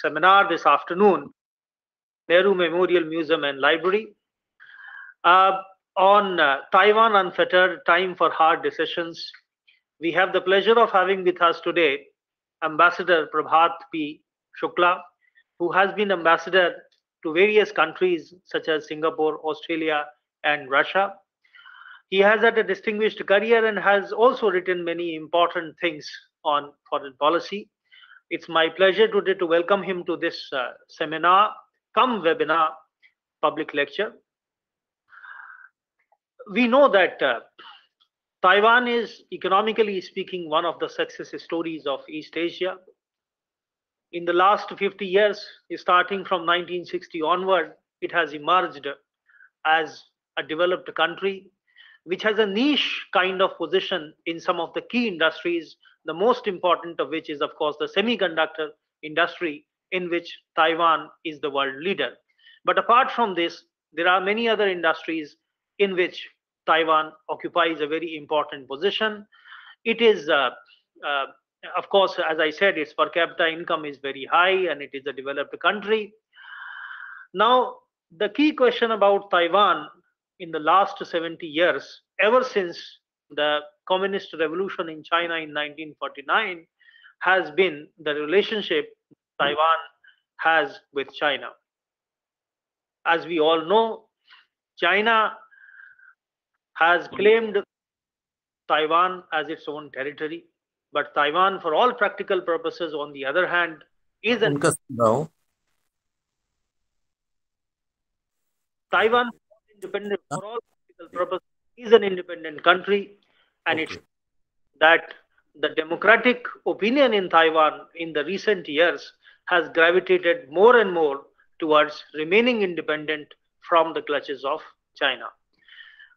seminar this afternoon, Nehru Memorial Museum and Library, uh, on uh, Taiwan Unfettered Time for Hard Decisions. We have the pleasure of having with us today Ambassador Prabhat P. Shukla, who has been ambassador to various countries such as Singapore, Australia, and Russia. He has had a distinguished career and has also written many important things on foreign policy. It's my pleasure today to welcome him to this uh, seminar, come webinar, public lecture. We know that uh, Taiwan is, economically speaking, one of the success stories of East Asia. In the last 50 years, starting from 1960 onward, it has emerged as a developed country which has a niche kind of position in some of the key industries, the most important of which is, of course, the semiconductor industry, in which Taiwan is the world leader. But apart from this, there are many other industries in which Taiwan occupies a very important position. It is, uh, uh, of course, as I said, its per capita income is very high and it is a developed country. Now, the key question about Taiwan in the last 70 years, ever since the communist revolution in China in 1949, has been the relationship Taiwan has with China. As we all know, China has claimed Taiwan as its own territory, but Taiwan, for all practical purposes, on the other hand, is an no. Taiwan independent for all practical purposes is an independent country and okay. it's that the democratic opinion in Taiwan in the recent years has gravitated more and more towards remaining independent from the clutches of China.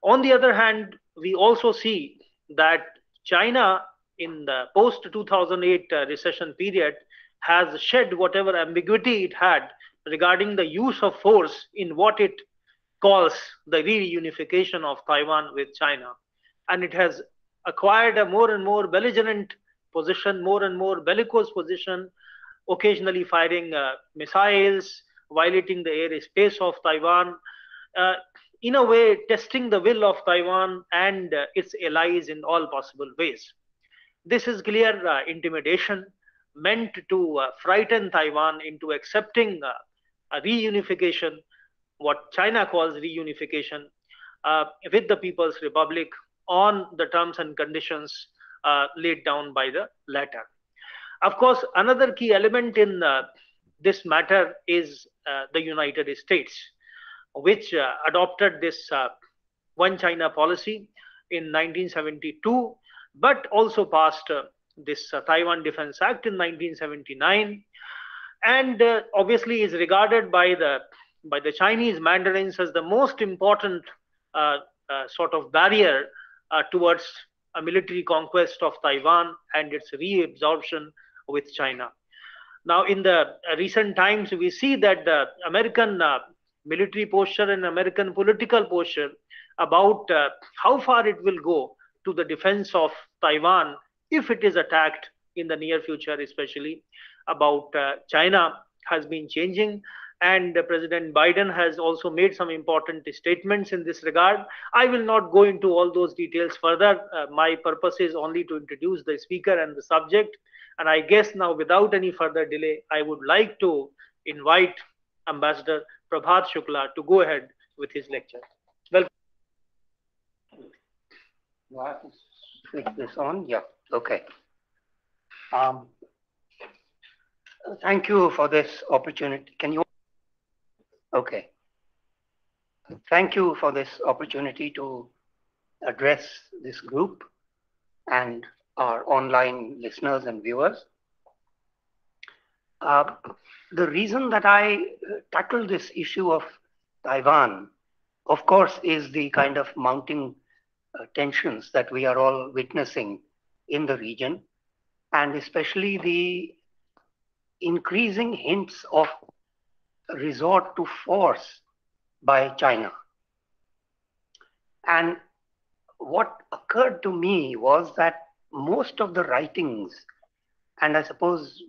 On the other hand, we also see that China in the post 2008 uh, recession period has shed whatever ambiguity it had regarding the use of force in what it calls the reunification of Taiwan with China. And it has acquired a more and more belligerent position, more and more bellicose position, occasionally firing uh, missiles, violating the airspace of Taiwan, uh, in a way testing the will of Taiwan and uh, its allies in all possible ways. This is clear uh, intimidation meant to uh, frighten Taiwan into accepting uh, a reunification what China calls reunification with the People's Republic on the terms and conditions uh, laid down by the latter. Of course, another key element in uh, this matter is uh, the United States, which uh, adopted this uh, one China policy in 1972, but also passed this Taiwan Defense Act in 1979, and obviously is regarded by the by the Chinese mandarins as the most important uh, uh, sort of barrier uh, towards a military conquest of Taiwan and its reabsorption with China. Now, in the recent times, we see that the American uh, military posture and American political posture about uh, how far it will go to the defense of Taiwan if it is attacked in the near future, especially about uh, China, has been changing and President Biden has also made some important statements in this regard. I will not go into all those details further. Uh, my purpose is only to introduce the speaker and the subject. And I guess now, without any further delay, I would like to invite Ambassador Prabhat Shukla to go ahead with his lecture. Welcome. Switch this on. Yeah. Okay. Um, thank you for this opportunity. Can you? Okay. Thank you for this opportunity to address this group and our online listeners and viewers. Uh, the reason that I uh, tackle this issue of Taiwan, of course, is the kind of mounting uh, tensions that we are all witnessing in the region, and especially the increasing hints of resort to force by China. And what occurred to me was that most of the writings, and I suppose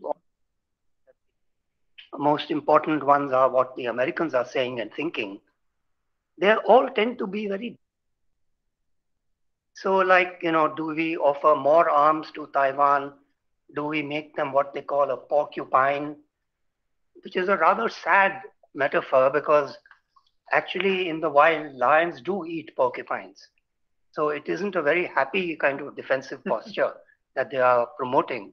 most important ones are what the Americans are saying and thinking, they all tend to be very. So, like, you know, do we offer more arms to Taiwan? Do we make them what they call a porcupine? Which is a rather sad metaphor because actually, in the wild, lions do eat porcupines. So, it isn't a very happy kind of defensive posture that they are promoting.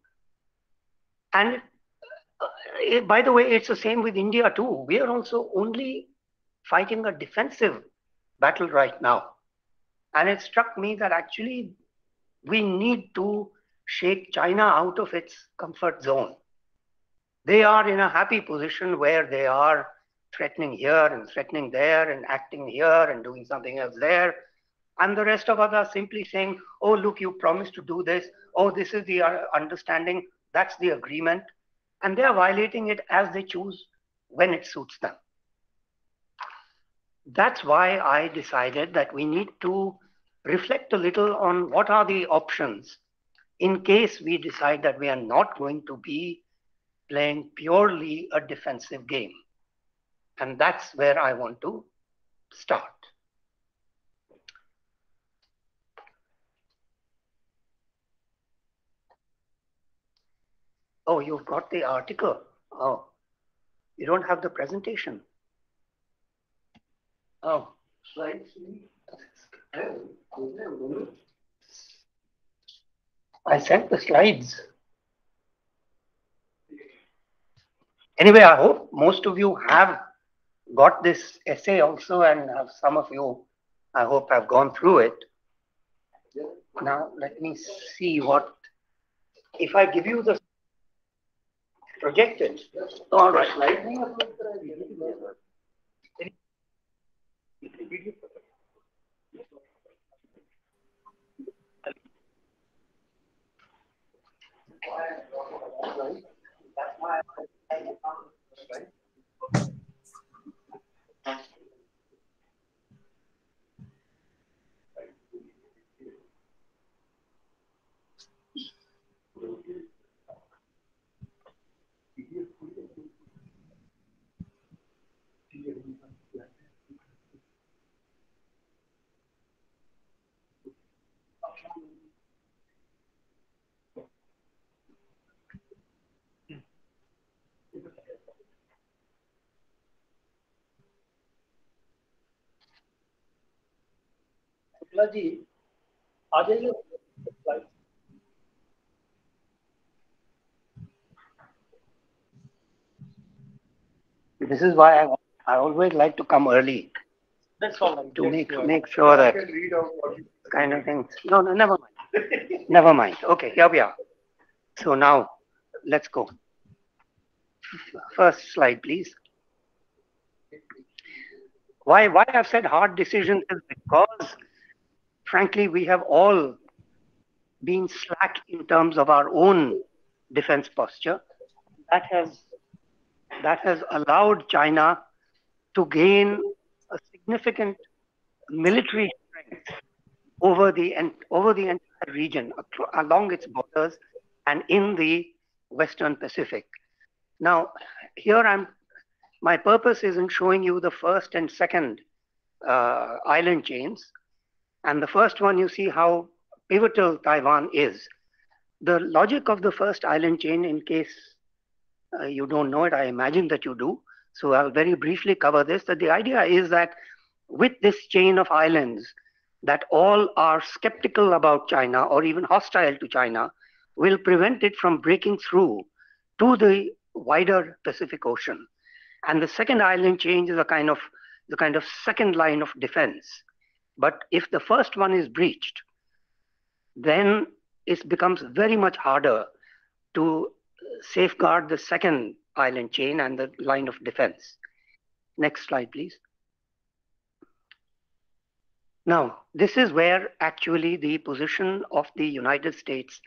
And uh, by the way, it's the same with India too. We are also only fighting a defensive battle right now. And it struck me that actually we need to shake China out of its comfort zone. They are in a happy position where they are threatening here and threatening there and acting here and doing something else there. And the rest of us are simply saying, oh, look, you promised to do this. Oh, this is the uh, understanding. That's the agreement. And they are violating it as they choose when it suits them that's why I decided that we need to reflect a little on what are the options in case we decide that we are not going to be playing purely a defensive game. And that's where I want to start. Oh, you've got the article. Oh, you don't have the presentation. Oh, slides. I sent the slides. Anyway, I hope most of you have got this essay also, and some of you, I hope, have gone through it. Now, let me see what, if I give you the projected. All right. जी आ जाइए This is why I, I always like to come early. That's all right. To yes, make, make sure that kind of things. No, no, never mind. never mind. Okay, here we are. So now, let's go. First slide, please. Why, why I've said hard decisions is because frankly, we have all been slack in terms of our own defense posture. That has, that has allowed China to gain a significant military strength over the, over the entire region, along its borders and in the Western Pacific. Now, here I'm, my purpose is in showing you the first and second uh, island chains. And the first one, you see how pivotal Taiwan is. The logic of the first island chain, in case uh, you don't know it, I imagine that you do. So I'll very briefly cover this. That the idea is that with this chain of islands, that all are skeptical about China or even hostile to China will prevent it from breaking through to the wider Pacific Ocean. And the second island chain is a kind of the kind of second line of defense but if the first one is breached, then it becomes very much harder to safeguard the second island chain and the line of defense. Next slide, please. Now, this is where actually the position of the United States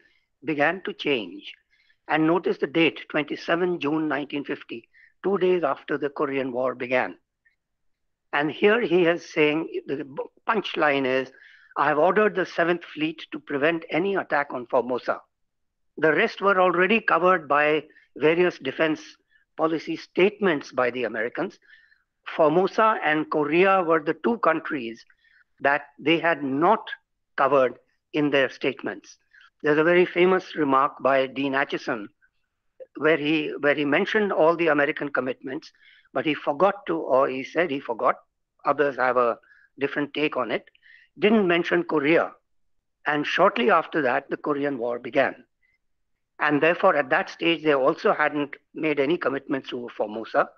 began to change. And notice the date, 27 June 1950, two days after the Korean War began. And here he is saying the punchline is I have ordered the Seventh Fleet to prevent any attack on Formosa. The rest were already covered by various defense policy statements by the Americans. Formosa and Korea were the two countries that they had not covered in their statements. There's a very famous remark by Dean Acheson where he where he mentioned all the American commitments, but he forgot to, or he said he forgot. Others have a different take on it. Didn't mention Korea, and shortly after that, the Korean War began. And therefore, at that stage, they also hadn't made any commitments to Formosa.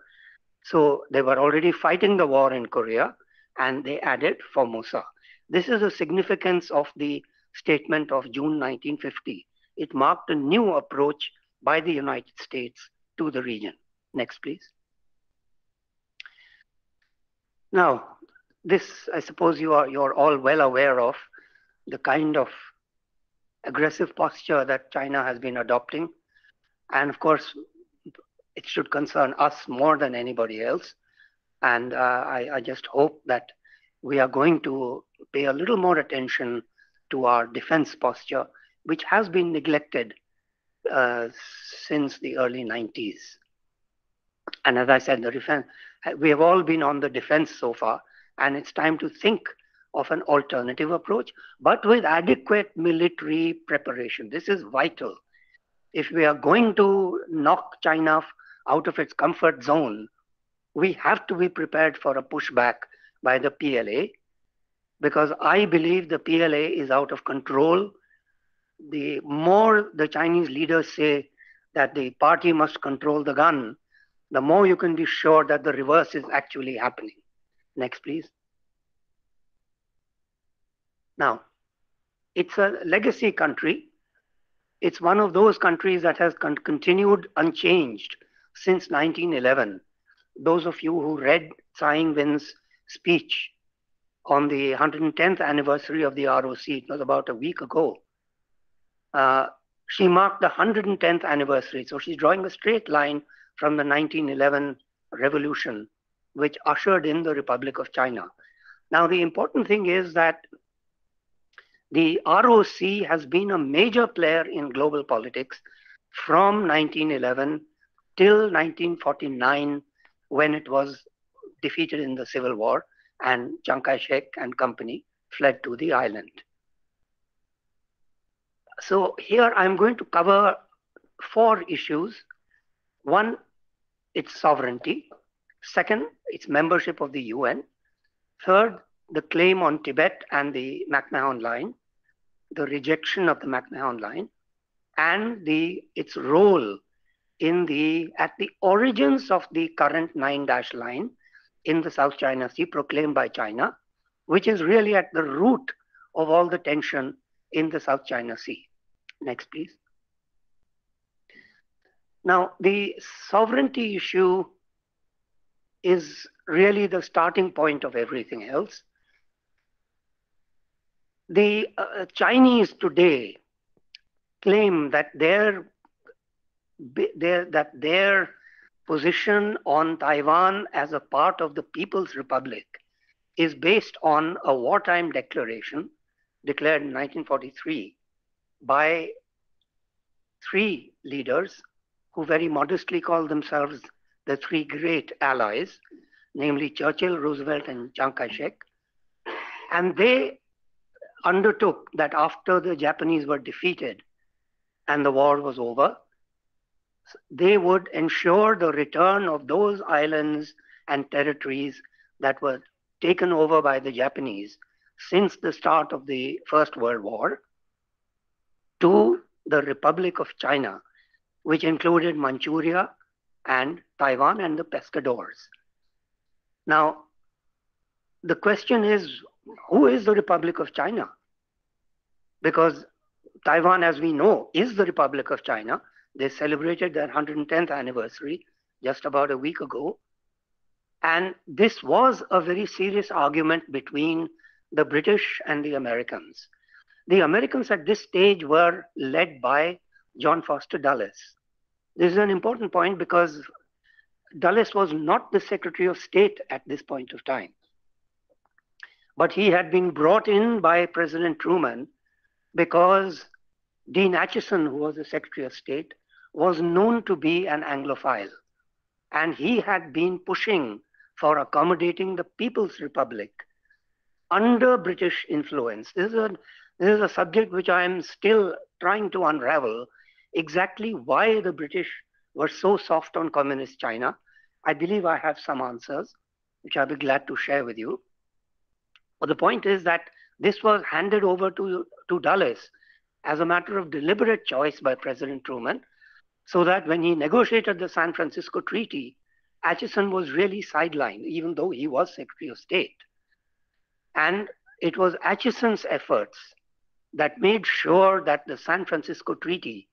So they were already fighting the war in Korea, and they added Formosa. This is the significance of the statement of June 1950. It marked a new approach by the United States to the region. Next, please. Now, this, I suppose you are you're all well aware of the kind of aggressive posture that China has been adopting. And of course, it should concern us more than anybody else. And uh, I, I just hope that we are going to pay a little more attention to our defense posture, which has been neglected uh, since the early 90s. And as I said, the defense, Uh, we have all been on the defense so far, and it's time to think of an alternative approach, but with adequate military preparation. This is vital. If we are going to knock China out of its comfort zone, we have to be prepared for a pushback by the PLA because I believe the PLA is out of control the more the Chinese leaders say that the party must control the gun, the more you can be sure that the reverse is actually happening. Next, please. Now, it's a legacy country. It's one of those countries that has con continued unchanged since 1911. Those of you who read Tsai Ing-wen's speech on the 110th anniversary of the ROC, it was about a week ago, uh, she marked the 110th anniversary. So she's drawing a straight line from the 1911 revolution, which ushered in the Republic of China. Now, the important thing is that the ROC has been a major player in global politics from 1911 till 1949 when it was defeated in the Civil War and Chiang Kai-shek and company fled to the island so here I'm going to cover four issues. One, its sovereignty. Second, its membership of the UN. Third, the claim on Tibet and the McMahon line, the rejection of the McMahon line, and the its role in the at the origins of the current nine dash line in the South China Sea proclaimed by China, which is really at the root of all the tension in the South China Sea. Next, please. Now, the sovereignty issue is really the starting point of everything else. The uh, Chinese today claim that their, their, that their position on Taiwan as a part of the People's Republic is based on a wartime declaration declared in 1943 by three leaders who very modestly call themselves the three great allies, namely Churchill, Roosevelt, and Chiang Kai shek. And they undertook that after the Japanese were defeated and the war was over, they would ensure the return of those islands and territories that were taken over by the Japanese since the start of the First World War to the Republic of China, which included Manchuria and Taiwan and the Pescadores. Now, the question is who is the Republic of China? Because Taiwan, as we know, is the Republic of China. They celebrated their 110th anniversary just about a week ago. And this was a very serious argument between the British and the Americans. The Americans at this stage were led by John Foster Dulles. This is an important point because Dulles was not the Secretary of State at this point of time. But he had been brought in by President Truman because Dean Acheson, who was the Secretary of State, was known to be an Anglophile. And he had been pushing for accommodating the People's Republic under British influence. This is a, this is a subject which I am still trying to unravel exactly why the British were so soft on communist China. I believe I have some answers, which I'll be glad to share with you. But the point is that this was handed over to, to Dulles as a matter of deliberate choice by President Truman, so that when he negotiated the San Francisco Treaty, Acheson was really sidelined, even though he was Secretary of State. And it was Acheson's efforts that made sure that the San Francisco Treaty,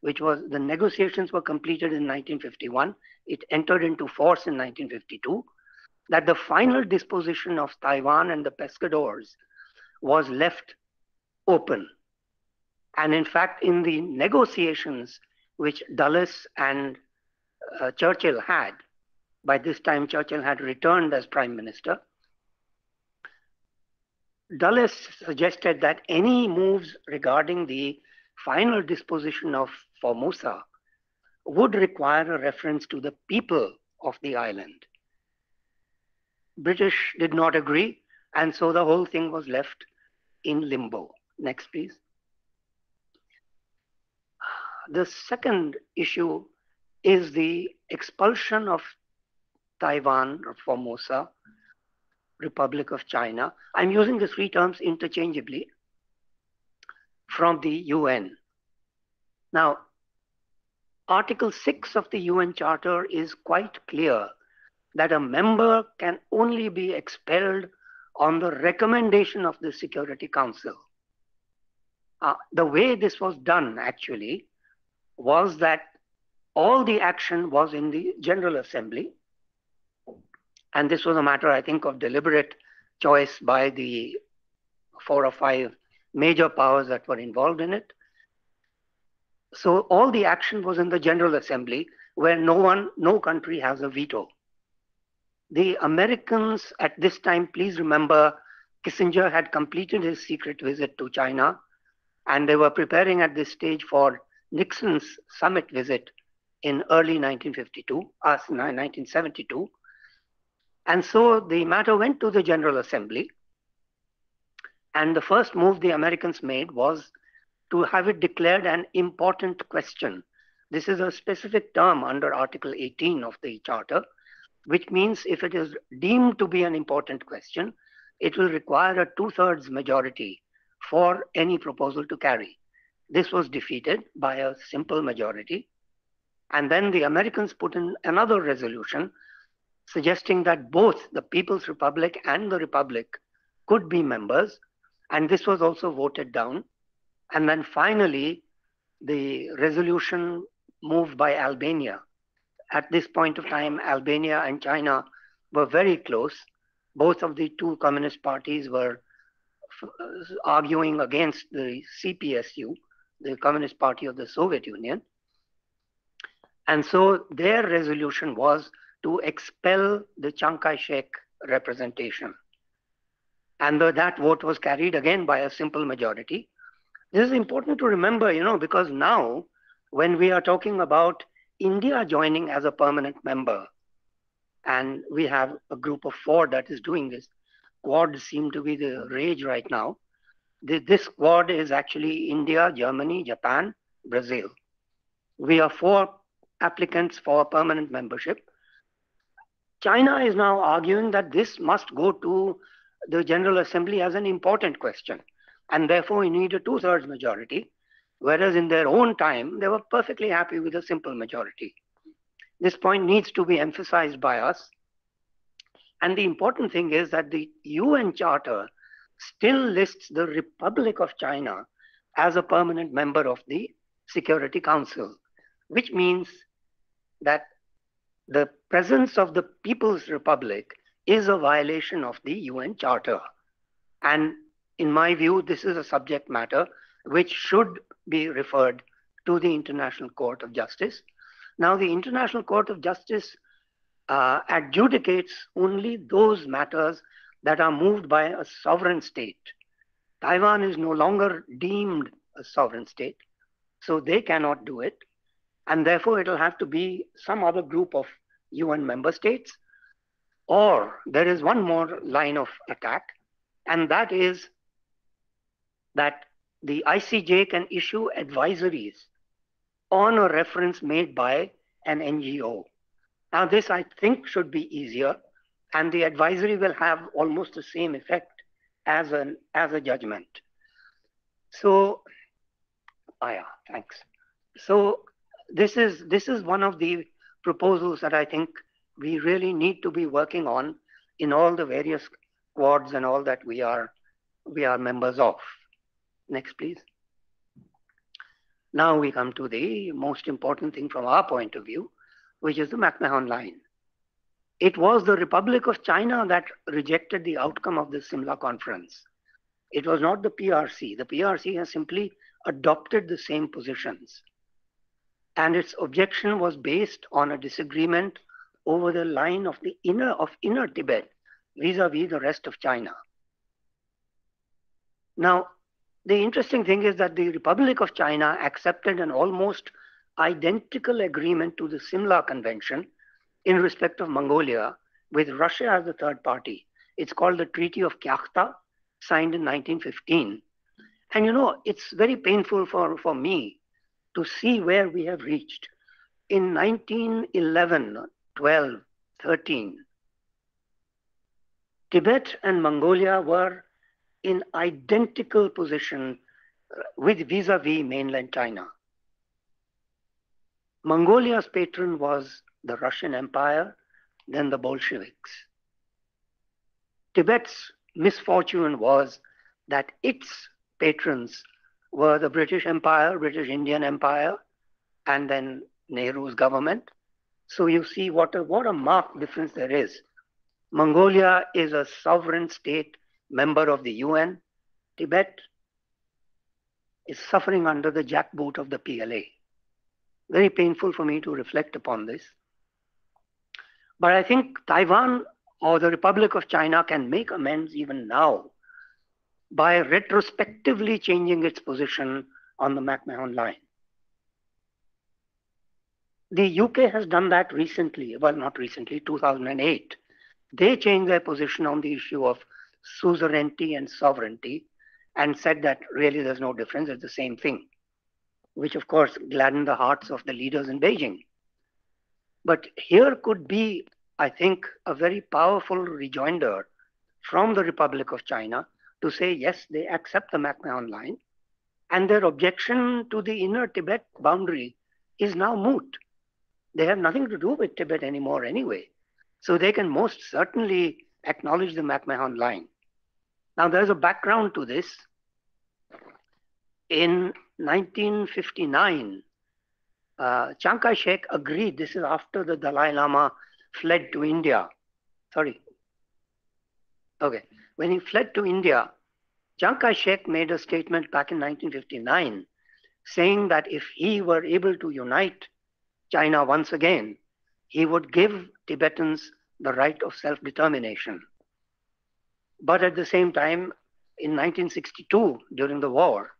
which was the negotiations were completed in 1951, it entered into force in 1952, that the final disposition of Taiwan and the pescadores was left open. And in fact, in the negotiations which Dulles and uh, Churchill had, by this time Churchill had returned as prime minister, Dulles suggested that any moves regarding the final disposition of Formosa would require a reference to the people of the island. British did not agree, and so the whole thing was left in limbo. Next, please. The second issue is the expulsion of Taiwan or Formosa, Republic of China. I'm using the three terms interchangeably from the UN. Now, Article 6 of the UN Charter is quite clear that a member can only be expelled on the recommendation of the Security Council. Uh, the way this was done actually was that all the action was in the General Assembly. And this was a matter, I think, of deliberate choice by the four or five major powers that were involved in it. So all the action was in the General Assembly, where no one, no country has a veto the Americans at this time, please remember, Kissinger had completed his secret visit to China, and they were preparing at this stage for Nixon's summit visit in early 1952, uh, 1972. And so the matter went to the General Assembly. And the first move the Americans made was to have it declared an important question. This is a specific term under Article 18 of the Charter which means if it is deemed to be an important question, it will require a two thirds majority for any proposal to carry. This was defeated by a simple majority. And then the Americans put in another resolution suggesting that both the People's Republic and the Republic could be members. And this was also voted down. And then finally, the resolution moved by Albania at this point of time, Albania and China were very close. Both of the two communist parties were uh, arguing against the CPSU, the Communist Party of the Soviet Union. And so their resolution was to expel the Chiang Kai shek representation. And the, that vote was carried again by a simple majority. This is important to remember, you know, because now when we are talking about India joining as a permanent member, and we have a group of four that is doing this. Quad seem to be the rage right now. This quad is actually India, Germany, Japan, Brazil. We are four applicants for permanent membership. China is now arguing that this must go to the General Assembly as an important question, and therefore we need a two-thirds majority whereas in their own time, they were perfectly happy with a simple majority. This point needs to be emphasized by us. And the important thing is that the UN Charter still lists the Republic of China as a permanent member of the Security Council, which means that the presence of the People's Republic is a violation of the UN Charter. And in my view, this is a subject matter which should be referred to the International Court of Justice. Now, the International Court of Justice uh, adjudicates only those matters that are moved by a sovereign state. Taiwan is no longer deemed a sovereign state, so they cannot do it. And therefore, it'll have to be some other group of UN member states, or there is one more line of attack, and that is that the ICJ can issue advisories on a reference made by an NGO. Now, this I think should be easier, and the advisory will have almost the same effect as an as a judgment. So, ah, yeah, thanks. So this is this is one of the proposals that I think we really need to be working on in all the various quads and all that we are we are members of. Next, please. Now we come to the most important thing from our point of view, which is the McMahon line. It was the Republic of China that rejected the outcome of the Simla conference. It was not the PRC. The PRC has simply adopted the same positions. And its objection was based on a disagreement over the line of the inner of inner Tibet vis-a-vis -vis the rest of China. Now, the interesting thing is that the Republic of China accepted an almost identical agreement to the Simla Convention in respect of Mongolia with Russia as the third party. It's called the Treaty of Kyakhta, signed in 1915. And you know, it's very painful for, for me to see where we have reached. In 1911, 12, 13, Tibet and Mongolia were in identical position uh, with vis-a-vis mainland China. Mongolia's patron was the Russian Empire, then the Bolsheviks. Tibet's misfortune was that its patrons were the British Empire, British Indian Empire, and then Nehru's government. So you see what a, what a marked difference there is. Mongolia is a sovereign state member of the UN. Tibet is suffering under the jackboot of the PLA. Very painful for me to reflect upon this. But I think Taiwan or the Republic of China can make amends even now by retrospectively changing its position on the McMahon line. The UK has done that recently, well, not recently, 2008. They changed their position on the issue of suzerainty and sovereignty and said that really there's no difference, it's the same thing, which of course gladdened the hearts of the leaders in Beijing. But here could be, I think, a very powerful rejoinder from the Republic of China to say, yes, they accept the McMahon line, and their objection to the inner Tibet boundary is now moot. They have nothing to do with Tibet anymore anyway. So they can most certainly acknowledge the McMahon line. Now, there's a background to this. In 1959, uh, Chiang Kai shek agreed, this is after the Dalai Lama fled to India. Sorry. Okay. When he fled to India, Chiang Kai shek made a statement back in 1959 saying that if he were able to unite China once again, he would give Tibetans the right of self determination. But at the same time, in 1962, during the war,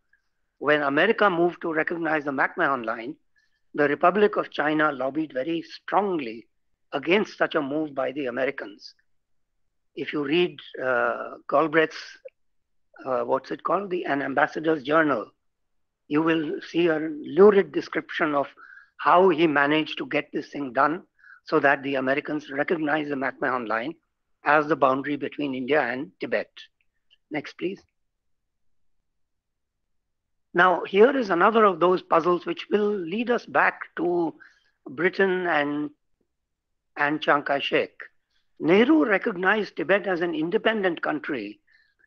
when America moved to recognize the McMahon line, the Republic of China lobbied very strongly against such a move by the Americans. If you read uh, Galbraith's, uh, what's it called, the An Ambassador's Journal, you will see a lurid description of how he managed to get this thing done so that the Americans recognize the McMahon line as the boundary between India and Tibet. Next, please. Now, here is another of those puzzles which will lead us back to Britain and, and Chiang Kai-shek. Nehru recognized Tibet as an independent country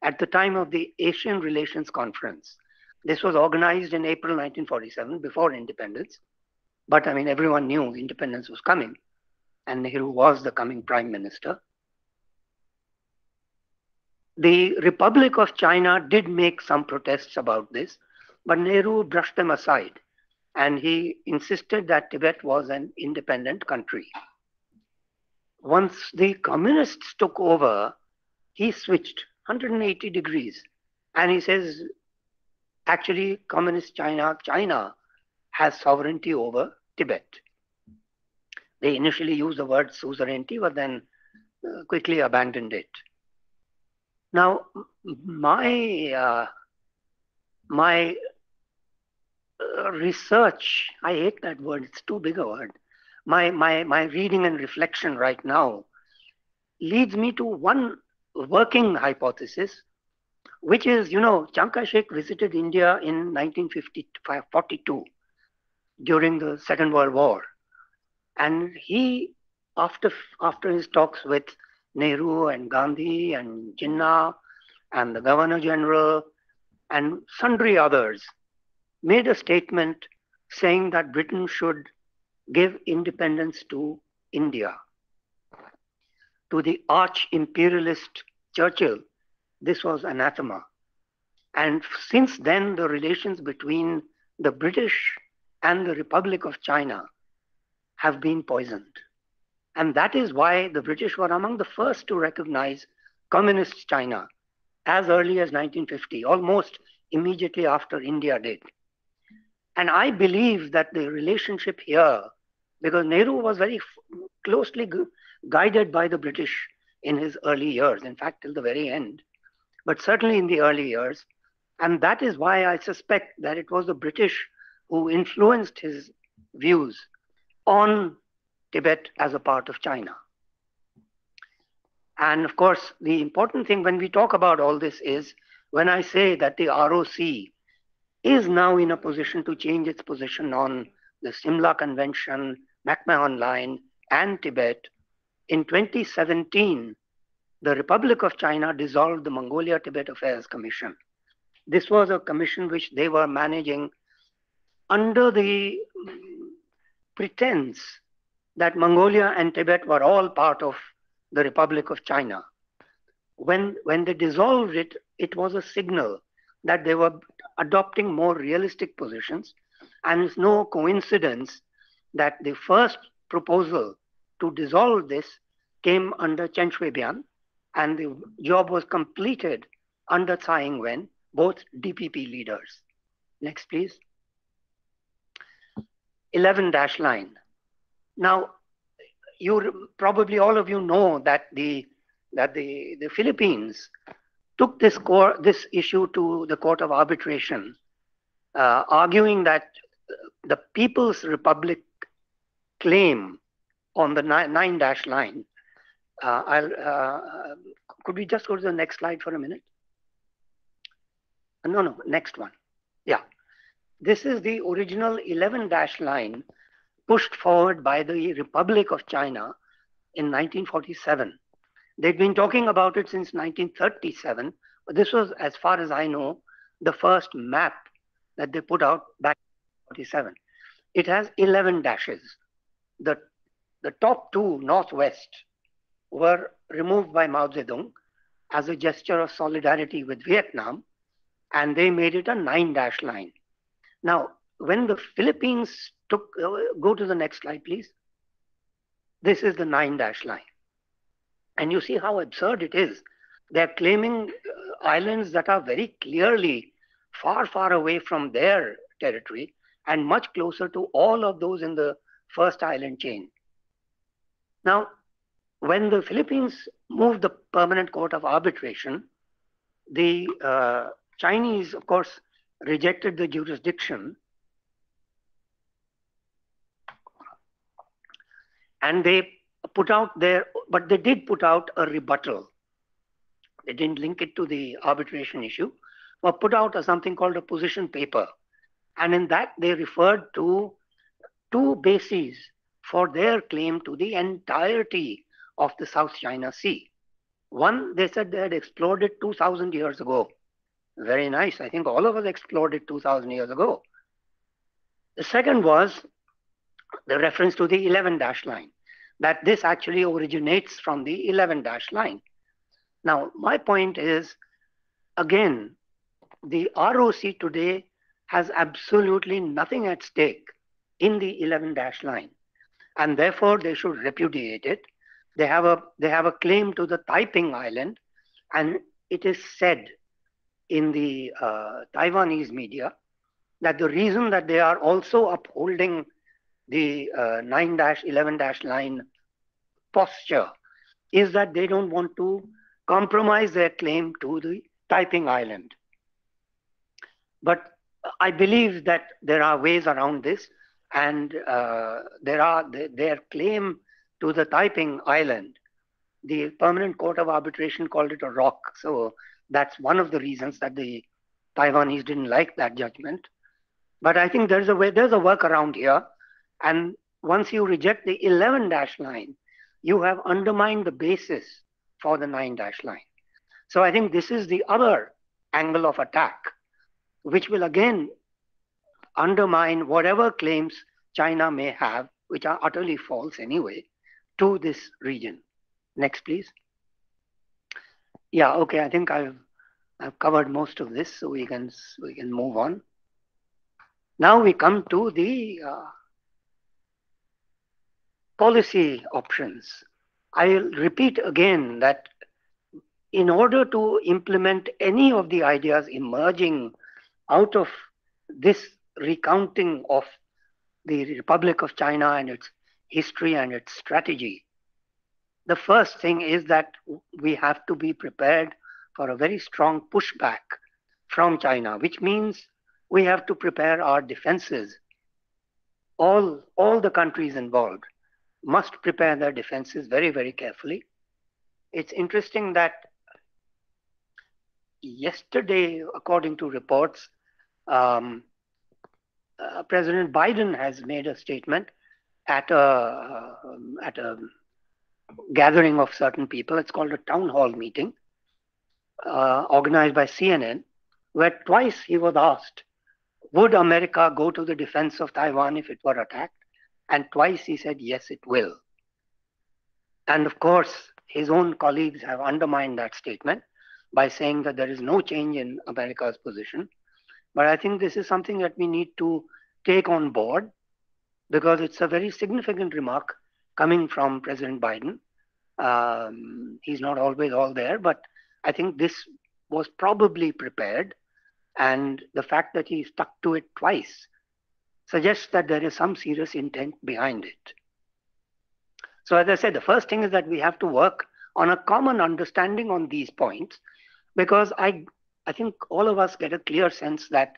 at the time of the Asian Relations Conference. This was organized in April 1947, before independence. But I mean, everyone knew independence was coming, and Nehru was the coming prime minister. The Republic of China did make some protests about this, but Nehru brushed them aside and he insisted that Tibet was an independent country. Once the communists took over, he switched 180 degrees and he says, actually, communist China, China has sovereignty over Tibet. They initially used the word suzerainty, but then uh, quickly abandoned it. Now, my uh, my uh, research, I hate that word, it's too big a word. My, my, my reading and reflection right now leads me to one working hypothesis, which is, you know, Chiang Kai-shek visited India in 1942 during the Second World War. And he, after, after his talks with Nehru and Gandhi and Jinnah and the Governor General and sundry others, made a statement saying that Britain should give independence to India. To the arch imperialist Churchill, this was anathema. And since then, the relations between the British and the Republic of China have been poisoned. And that is why the British were among the first to recognize communist China as early as 1950, almost immediately after India did. And I believe that the relationship here, because Nehru was very closely gu guided by the British in his early years, in fact, till the very end, but certainly in the early years. And that is why I suspect that it was the British who influenced his views on Tibet as a part of China. And of course, the important thing when we talk about all this is when I say that the ROC is now in a position to change its position on the Simla Convention, McMahon Line, and Tibet. In 2017, the Republic of China dissolved the Mongolia Tibet Affairs Commission. This was a commission which they were managing under the pretense that Mongolia and Tibet were all part of the Republic of China. When, when they dissolved it, it was a signal that they were adopting more realistic positions. And it's no coincidence that the first proposal to dissolve this came under Chen Shui-bian, and the job was completed under Tsai Ing-wen, both DPP leaders. Next, please. 11 dash line. Now, you probably all of you know that the that the, the Philippines took this, core, this issue to the Court of Arbitration, uh, arguing that the People's Republic claim on the nine dash line. Uh, I'll, uh, could we just go to the next slide for a minute? Uh, no, no, next one. This is the original 11 dash line pushed forward by the Republic of China in 1947. They'd been talking about it since 1937, but this was, as far as I know, the first map that they put out back in 47. It has 11 dashes. The, the top two, northwest, were removed by Mao Zedong as a gesture of solidarity with Vietnam, and they made it a nine dash line. Now, when the Philippines took, uh, go to the next slide, please. This is the nine dash line. And you see how absurd it is. They're claiming uh, islands that are very clearly far, far away from their territory and much closer to all of those in the first island chain. Now, when the Philippines moved the permanent court of arbitration, the uh, Chinese, of course, rejected the jurisdiction. And they put out their, but they did put out a rebuttal. They didn't link it to the arbitration issue, but put out a, something called a position paper. And in that, they referred to two bases for their claim to the entirety of the South China Sea. One, they said they had explored it 2,000 years ago. Very nice. I think all of us explored it 2,000 years ago. The second was the reference to the 11 dash line that this actually originates from the 11 dash line. Now, my point is again, the ROC today has absolutely nothing at stake in the 11 dash line, and therefore they should repudiate it. They have a they have a claim to the Taiping Island, and it is said in the uh, Taiwanese media that the reason that they are also upholding the uh, 9 11 line posture is that they don't want to compromise their claim to the Taiping Island. But I believe that there are ways around this, and uh, there are their claim to the Taiping Island. The Permanent Court of Arbitration called it a rock, so that's one of the reasons that the Taiwanese didn't like that judgment. But I think there's a way, there's a workaround here, and once you reject the 11 dash line, you have undermined the basis for the 9 dash line. So I think this is the other angle of attack, which will again undermine whatever claims China may have, which are utterly false anyway, to this region. Next, please. Yeah, okay, I think I've, I've covered most of this, so we can, we can move on. Now we come to the uh, policy options. I'll repeat again that in order to implement any of the ideas emerging out of this recounting of the Republic of China and its history and its strategy, the first thing is that we have to be prepared for a very strong pushback from China, which means we have to prepare our defenses. All, all the countries involved must prepare their defenses very, very carefully. It's interesting that yesterday, according to reports, um, uh, President Biden has made a statement at a uh, at a gathering of certain people. It's called a town hall meeting, uh, organized by CNN, where twice he was asked, "Would America go to the defense of Taiwan if it were attacked?" And twice he said, "Yes, it will." And of course, his own colleagues have undermined that statement by saying that there is no change in America's position. But I think this is something that we need to take on board because it's a very significant remark coming from President Biden. Um, he's not always all there, but I think this was probably prepared. And the fact that he stuck to it twice suggests that there is some serious intent behind it. So, as I said, the first thing is that we have to work on a common understanding on these points because I, I think all of us get a clear sense that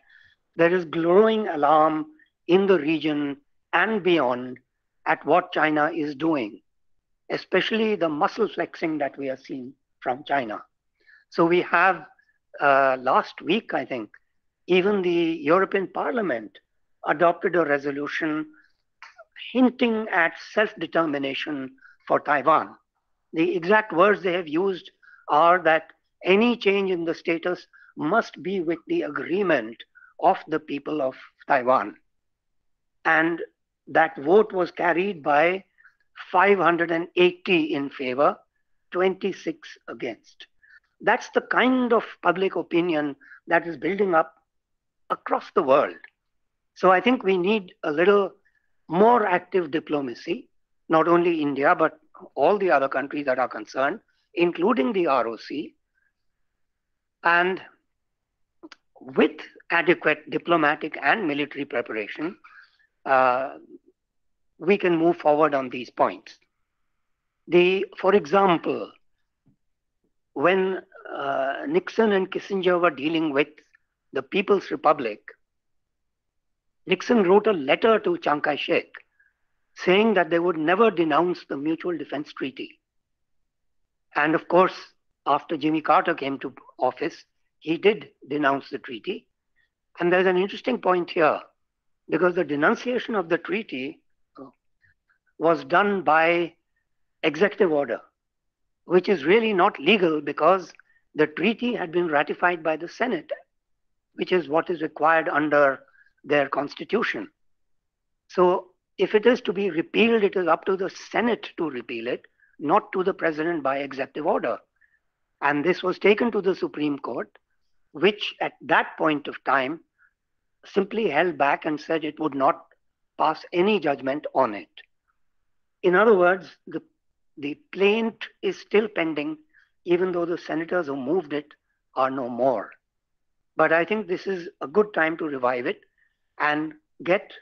there is growing alarm in the region and beyond at what China is doing, especially the muscle flexing that we are seeing from China. So we have uh, last week, I think, even the European Parliament adopted a resolution hinting at self determination for Taiwan. The exact words they have used are that any change in the status must be with the agreement of the people of Taiwan. And that vote was carried by 580 in favor, 26 against. That's the kind of public opinion that is building up across the world. So I think we need a little more active diplomacy, not only India, but all the other countries that are concerned, including the ROC, and with adequate diplomatic and military preparation, uh, we can move forward on these points. The, for example, when uh, Nixon and Kissinger were dealing with the People's Republic, Nixon wrote a letter to Chiang Kai shek saying that they would never denounce the Mutual Defense Treaty. And of course, after Jimmy Carter came to office, he did denounce the treaty. And there's an interesting point here because the denunciation of the treaty uh, was done by executive order, which is really not legal because the treaty had been ratified by the Senate, which is what is required under their constitution. So if it is to be repealed, it is up to the Senate to repeal it, not to the president by executive order. And this was taken to the Supreme Court, which at that point of time simply held back and said it would not pass any judgment on it. In other words, the, the plaint is still pending, even though the senators who moved it are no more. But I think this is a good time to revive it and get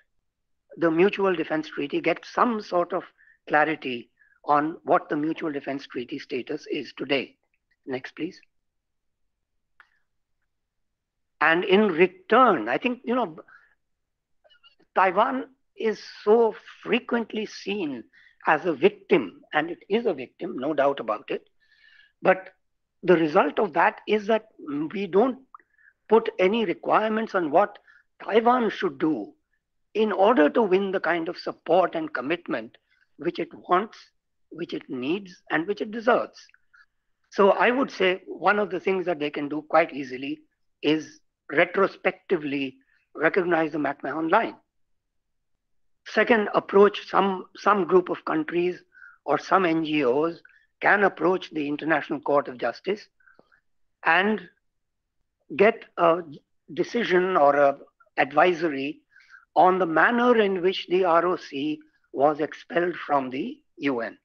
the Mutual Defense Treaty, get some sort of clarity on what the Mutual Defense Treaty status is today. Next, please. And in return, I think, you know, Taiwan is so frequently seen as a victim, and it is a victim, no doubt about it. But the result of that is that we don't put any requirements on what Taiwan should do in order to win the kind of support and commitment which it wants, which it needs, and which it deserves. So I would say one of the things that they can do quite easily is retrospectively recognize the McMahon line. Second, approach some, some group of countries or some NGOs can approach the International Court of Justice and get a decision or a advisory on the manner in which the ROC was expelled from the UN.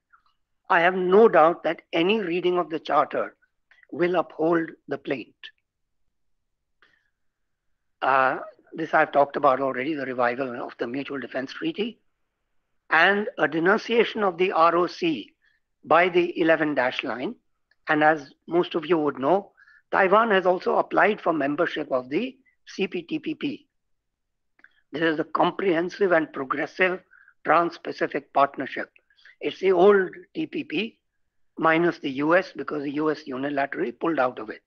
I have no doubt that any reading of the Charter will uphold the plaint. Uh, this I've talked about already the revival of the Mutual Defense Treaty and a denunciation of the ROC by the 11 dash line. And as most of you would know, Taiwan has also applied for membership of the CPTPP. This is a comprehensive and progressive Trans-Pacific Partnership. It's the old TPP minus the US because the US unilaterally pulled out of it.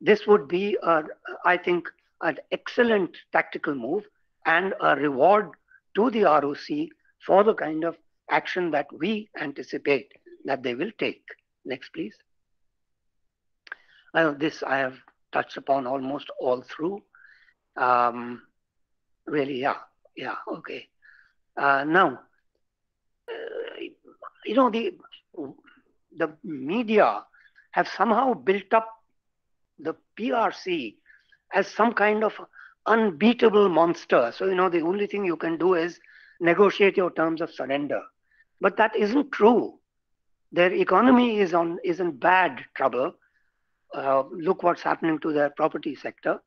This would be, a, I think, an excellent tactical move and a reward to the ROC for the kind of action that we anticipate that they will take. Next, please. Well, this I have touched upon almost all through. Um, really, yeah, yeah, okay. Uh, now, uh, you know, the the media have somehow built up the PRC as some kind of unbeatable monster. So, you know, the only thing you can do is negotiate your terms of surrender. But that isn't true. Their economy is on is in bad trouble. Uh, look what's happening to their property sector,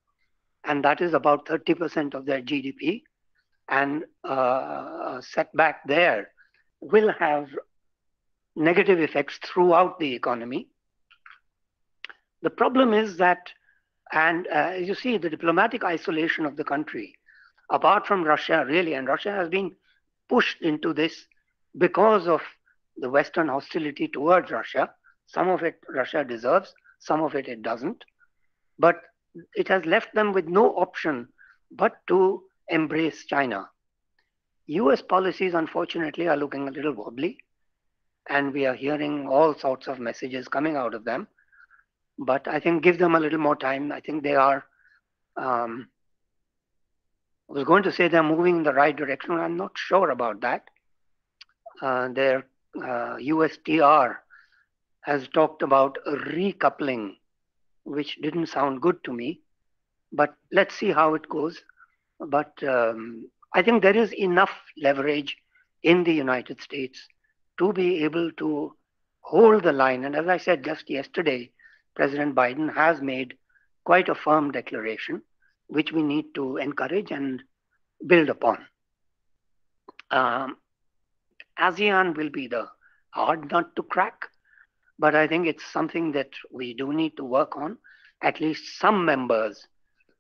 and that is about 30% of their GDP. And uh, a setback there will have negative effects throughout the economy. The problem is that, and uh, you see, the diplomatic isolation of the country, apart from Russia, really, and Russia has been pushed into this because of the Western hostility towards Russia. Some of it Russia deserves, some of it it doesn't. But it has left them with no option but to embrace China. US policies, unfortunately, are looking a little wobbly, and we are hearing all sorts of messages coming out of them. But I think give them a little more time. I think they are, um, I was going to say they're moving in the right direction. I'm not sure about that. Uh, their uh, USTR has talked about recoupling, which didn't sound good to me. But let's see how it goes. But um, I think there is enough leverage in the United States to be able to hold the line. And as I said just yesterday, President Biden has made quite a firm declaration, which we need to encourage and build upon. Um, ASEAN will be the hard nut to crack, but I think it's something that we do need to work on. At least some members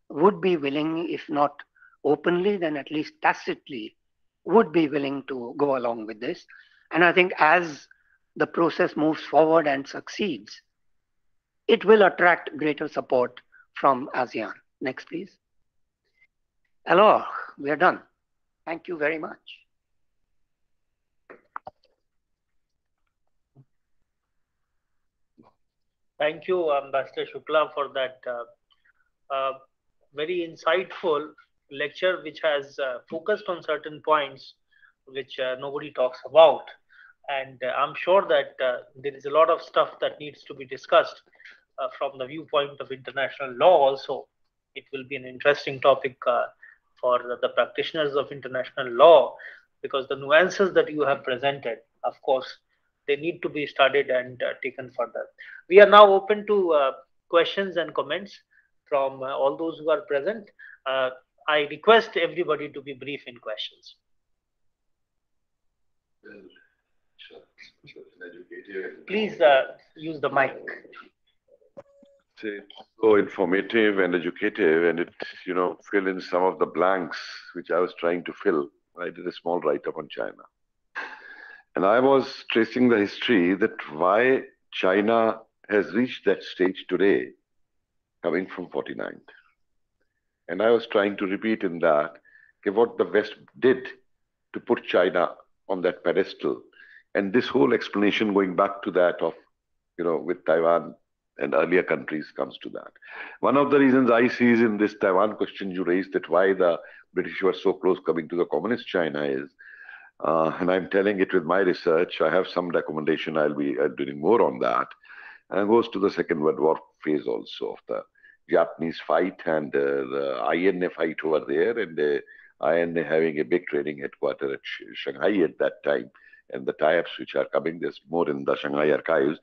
would be willing, if not openly, then at least tacitly, would be willing to go along with this. And I think as the process moves forward and succeeds, it will attract greater support from ASEAN. Next, please. Alors, we are done. Thank you very much. Thank you, Ambassador Shukla, for that uh, uh, very insightful lecture, which has uh, focused on certain points which uh, nobody talks about. And uh, I'm sure that uh, there is a lot of stuff that needs to be discussed from the viewpoint of international law also. It will be an interesting topic for the practitioners of international law because the nuances that you have presented, of course, they need to be studied and uh, taken further. We are now open to uh, questions and comments from uh, all those who are present. Uh, I request everybody to be brief in questions. Please uh, use the mic. It's so informative and educative, and it, you know, fill in some of the blanks which I was trying to fill. I did a small write-up on China. And I was tracing the history that why China has reached that stage today, coming from 49th. And I was trying to repeat in that okay, what the West did to put China on that pedestal. And this whole explanation going back to that of, you know, with Taiwan and earlier countries comes to that. One of the reasons I see is in this Taiwan question you raised that why the British were so close coming to the communist China is, uh, and I'm telling it with my research, I have some recommendation, I'll be uh, doing more on that, and it goes to the Second World War phase also of the Japanese fight and uh, the INA fight over there, and the INA having a big training headquarters at Shanghai at that time, and the tie-ups which are coming, there's more in the Shanghai archives.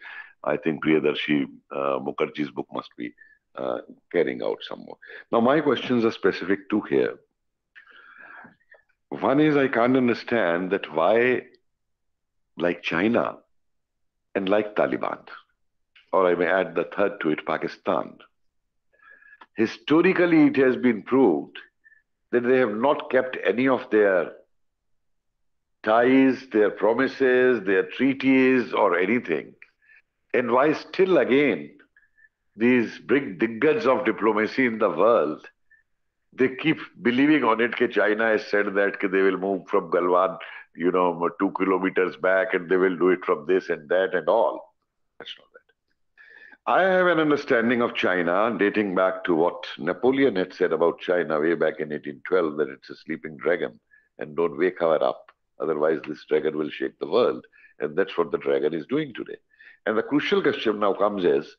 I think Priyadarshi uh, Mukherjee's book must be uh, carrying out some more. Now, my questions are specific to here. One is I can't understand that why, like China and like Taliban, or I may add the third to it, Pakistan, historically it has been proved that they have not kept any of their ties, their promises, their treaties, or anything. And why still again, these big diggads of diplomacy in the world, they keep believing on it that China has said that they will move from Galwan, you know, two kilometers back and they will do it from this and that and all. That's not that. I have an understanding of China dating back to what Napoleon had said about China way back in 1812 that it's a sleeping dragon and don't wake her up. Otherwise, this dragon will shake the world. And that's what the dragon is doing today. And the crucial question now comes is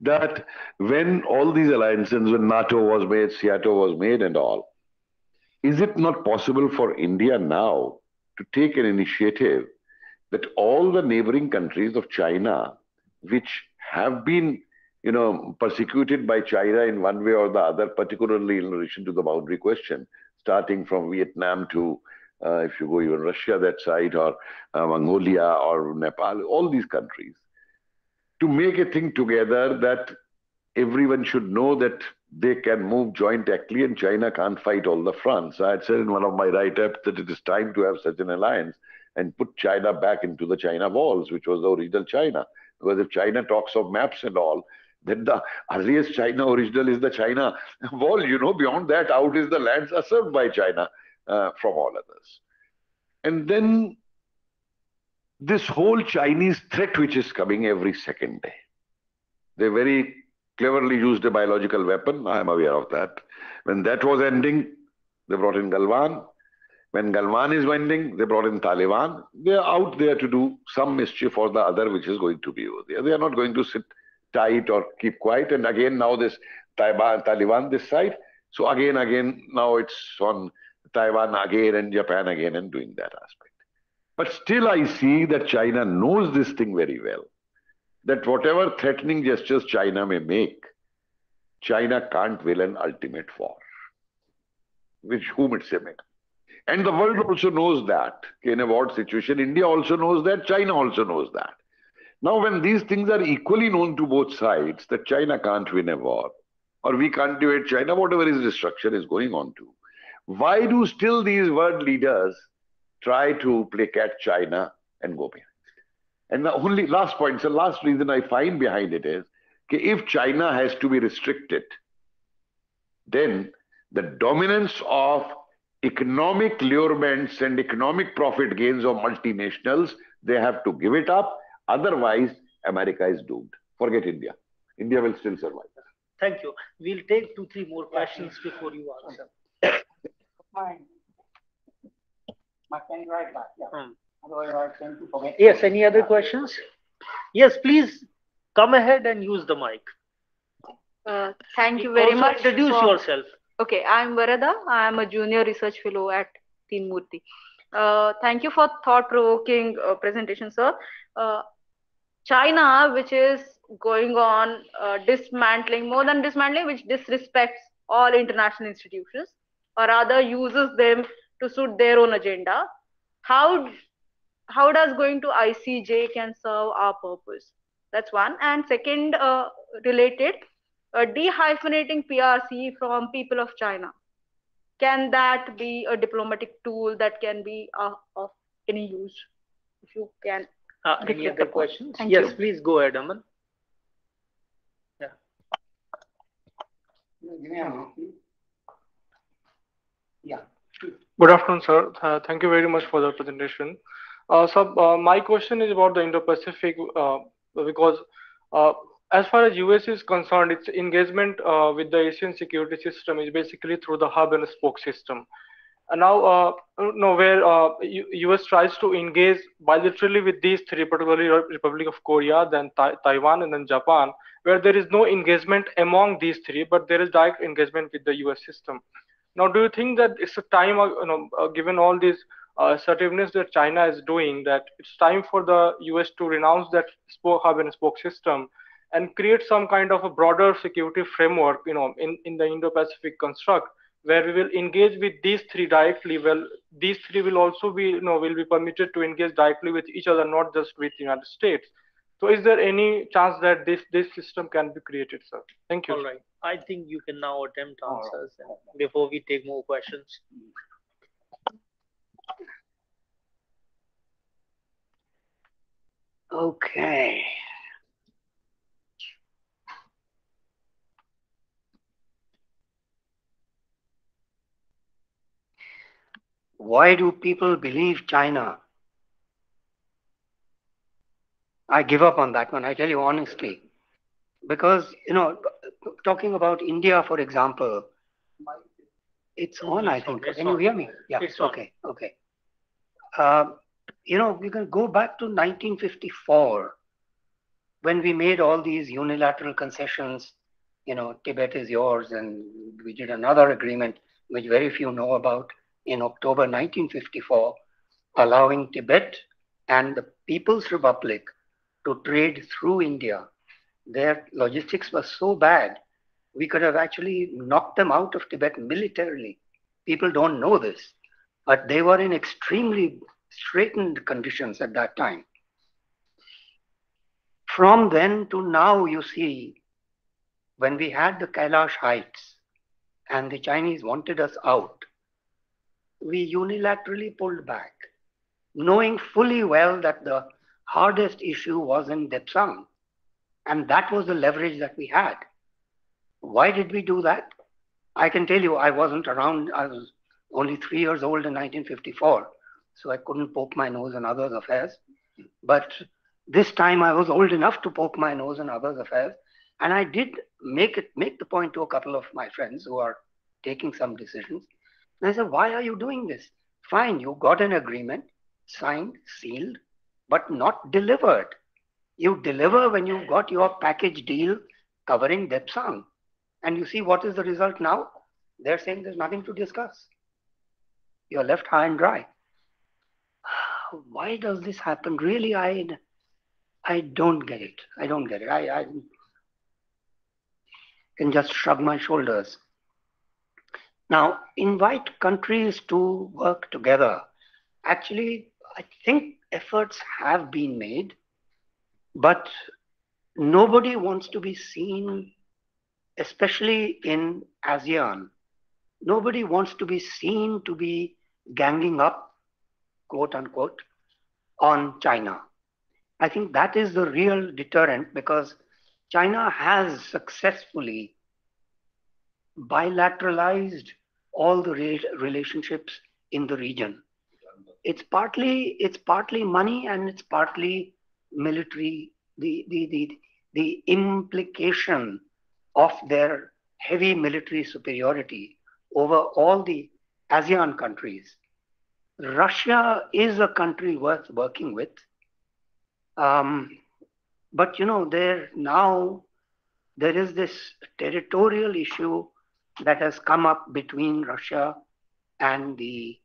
that when all these alliances, when NATO was made, SEATO was made, and all, is it not possible for India now to take an initiative that all the neighboring countries of China, which have been you know, persecuted by China in one way or the other, particularly in relation to the boundary question, starting from Vietnam to, uh, if you go even Russia that side, or uh, Mongolia or Nepal, all these countries, to make a thing together that everyone should know that they can move jointly and China can't fight all the fronts. I had said in one of my write-ups that it is time to have such an alliance and put China back into the China walls, which was the original China. Because if China talks of maps and all, then the earliest China original is the China wall. You know, beyond that, out is the lands served by China uh, from all others. And then this whole Chinese threat which is coming every second day. They very cleverly used a biological weapon. I am aware of that. When that was ending, they brought in Galwan. When Galwan is ending, they brought in Taliban. They are out there to do some mischief or the other, which is going to be over there. They are not going to sit tight or keep quiet. And again, now this Taiwan, Taliban this side. So again, again, now it's on Taiwan again and Japan again and doing that aspect. But still, I see that China knows this thing very well. That whatever threatening gestures China may make, China can't will an ultimate war, with whom it's a make. And the world also knows that. In a war situation, India also knows that, China also knows that. Now, when these things are equally known to both sides, that China can't win a war, or we can't do it, China, whatever his destruction is going on to, why do still these world leaders try to placate China and go behind it. And the only last point, the last reason I find behind it is if China has to be restricted, then the dominance of economic lurements and economic profit gains of multinationals, they have to give it up. Otherwise, America is doomed. Forget India. India will still survive. Thank you. We'll take two, three more questions before you answer. Fine. Can you write back? Yeah. Hmm. Otherwise, I tend to forget. Yes. Any other questions? Yes, please come ahead and use the mic. Uh, thank you very also much. Introduce for... yourself. Okay, I'm Varada. I'm a junior research fellow at Teen Murti. Uh, thank you for thought-provoking uh, presentation, sir. Uh, China, which is going on uh, dismantling, more than dismantling, which disrespects all international institutions, or rather uses them to suit their own agenda. How how does going to ICJ can serve our purpose? That's one. And second, uh, related, uh, dehyphenating PRC from people of China. Can that be a diplomatic tool that can be uh, of any use? If you can. Uh, any other questions? Thank yes, you. please go ahead, Aman. Give me a minute, please. Yeah. Good afternoon, sir. Uh, Thank you very much for the presentation. Uh, So uh, my question is about the Indo-Pacific uh, because uh, as far as US is concerned, its engagement uh, with the Asian security system is basically through the hub and spoke system. And now, uh, no, where US tries to engage bilaterally with these three, particularly Republic of Korea, then Tai- Taiwan, and then Japan, where there is no engagement among these three, but there is direct engagement with the US system. Now, do you think that it's a time, you know, uh, given all this uh, assertiveness that China is doing, that it's time for the US to renounce that spoke, hub and spoke system and create some kind of a broader security framework, you know, in, in the Indo-Pacific construct, where we will engage with these three directly. Well, these three will also be, you know, will be permitted to engage directly with each other, not just with the United States. So, is there any chance that this this system can be created, sir? Thank you. All right. I think you can now attempt answers before we take more questions. Okay. Why do people believe China? I give up on that one, I tell you honestly. Because, you know, talking about India, for example, it's on, I think. Can you hear me? Yeah, okay, okay. Um, you know, we can go back to 1954 when we made all these unilateral concessions. You know, Tibet is yours, and we did another agreement which very few know about in October 1954, allowing Tibet and the People's Republic to trade through India. Their logistics was so bad, we could have actually knocked them out of Tibet militarily. People don't know this, but they were in extremely straitened conditions at that time. From then to now, you see, when we had the Kailash Heights and the Chinese wanted us out, we unilaterally pulled back, knowing fully well that the hardest issue was in Depsang. And that was the leverage that we had. Why did we do that? I can tell you, I wasn't around. I was only three years old in 1954, so I couldn't poke my nose in others' affairs. But this time I was old enough to poke my nose in others' affairs. And I did make it make the point to a couple of my friends who are taking some decisions. And I said, why are you doing this? Fine, you got an agreement, signed, sealed, but not delivered. You deliver when you've got your package deal covering Depsang. And you see what is the result now? They're saying there's nothing to discuss. You're left high and dry. Why does this happen? Really, I, I don't get it. I don't get it. I, I can just shrug my shoulders. Now, invite countries to work together. Actually, I think efforts have been made, but nobody wants to be seen, especially in ASEAN. Nobody wants to be seen to be ganging up, quote unquote, on China. I think that is the real deterrent because China has successfully bilateralized all the re- relationships in the region. It's partly it's partly money and it's partly military. The the the the implication of their heavy military superiority over all the ASEAN countries. Russia is a country worth working with. Um, but you know, there now there is this territorial issue that has come up between Russia and the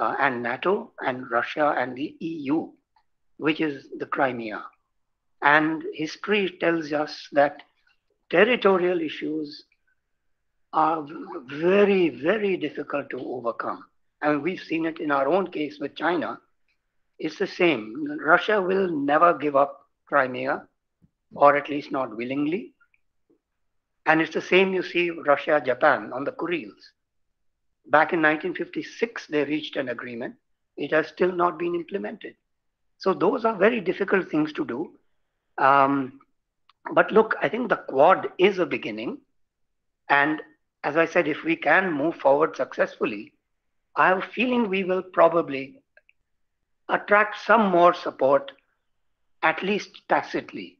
uh, and NATO and Russia and the EU, which is the Crimea. And history tells us that territorial issues are very, very difficult to overcome. And we've seen it in our own case with China. It's the same. Russia will never give up Crimea, or at least not willingly. And it's the same you see Russia, Japan on the Kurils. Back in 1956, they reached an agreement. It has still not been implemented. So those are very difficult things to do. Um, but look, I think the Quad is a beginning. And as I said, if we can move forward successfully, I have a feeling we will probably attract some more support, at least tacitly.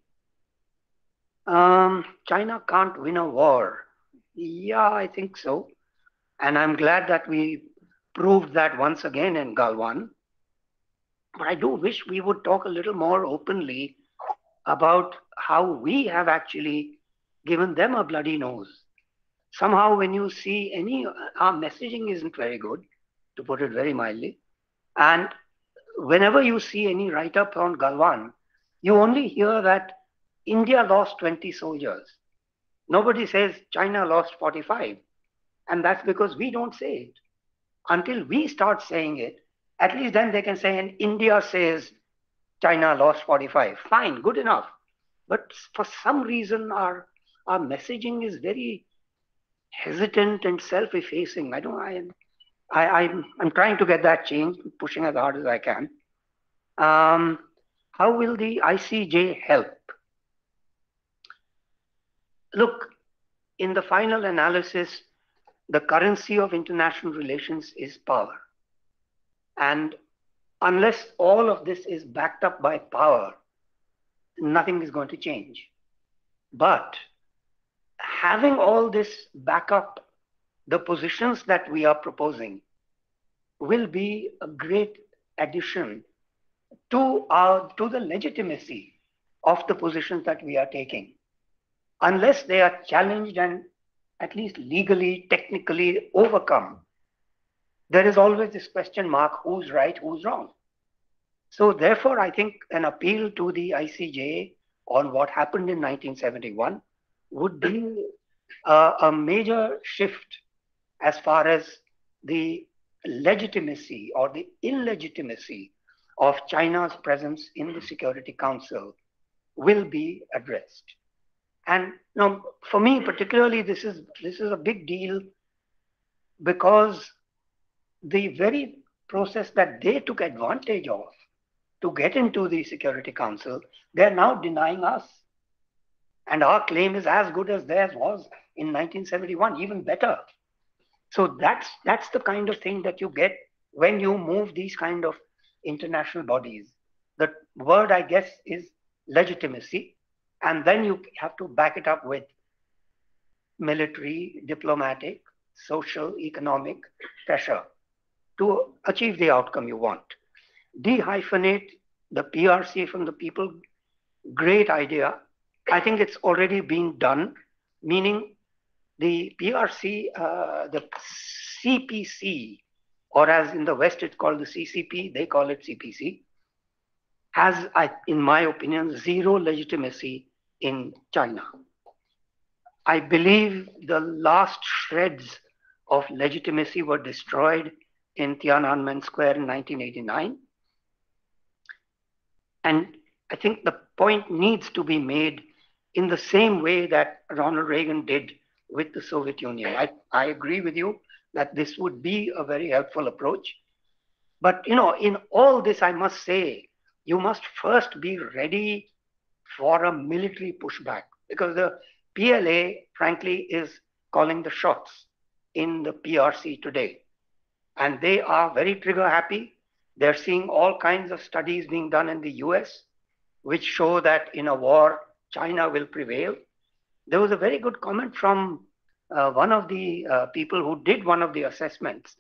Um, China can't win a war. Yeah, I think so. And I'm glad that we proved that once again in Galwan. But I do wish we would talk a little more openly about how we have actually given them a bloody nose. Somehow, when you see any, our messaging isn't very good, to put it very mildly. And whenever you see any write up on Galwan, you only hear that India lost 20 soldiers. Nobody says China lost 45. And that's because we don't say it. Until we start saying it, at least then they can say, and India says China lost 45. Fine, good enough. But for some reason, our, our messaging is very hesitant and self effacing. I don't, I, I, I'm, I'm trying to get that changed, pushing as hard as I can. Um, how will the ICJ help? Look, in the final analysis, the currency of international relations is power. And unless all of this is backed up by power, nothing is going to change. But having all this back up the positions that we are proposing will be a great addition to our to the legitimacy of the positions that we are taking unless they are challenged and at least legally, technically overcome, there is always this question mark who's right, who's wrong. So, therefore, I think an appeal to the ICJ on what happened in 1971 would be a, a major shift as far as the legitimacy or the illegitimacy of China's presence in the Security Council will be addressed. And now, for me particularly, this is this is a big deal because the very process that they took advantage of to get into the Security Council, they're now denying us. And our claim is as good as theirs was in 1971, even better. So that's that's the kind of thing that you get when you move these kind of international bodies. The word, I guess, is legitimacy. And then you have to back it up with military, diplomatic, social, economic pressure to achieve the outcome you want. Dehyphenate the PRC from the people, great idea. I think it's already been done, meaning the PRC, uh, the CPC, or as in the West it's called the CCP, they call it CPC, has, in my opinion, zero legitimacy in China. I believe the last shreds of legitimacy were destroyed in Tiananmen Square in 1989. And I think the point needs to be made in the same way that Ronald Reagan did with the Soviet Union. I, I agree with you that this would be a very helpful approach. But you know, in all this, I must say, you must first be ready for a military pushback because the PLA, frankly, is calling the shots in the PRC today. And they are very trigger happy. They're seeing all kinds of studies being done in the US, which show that in a war, China will prevail. There was a very good comment from uh, one of the uh, people who did one of the assessments.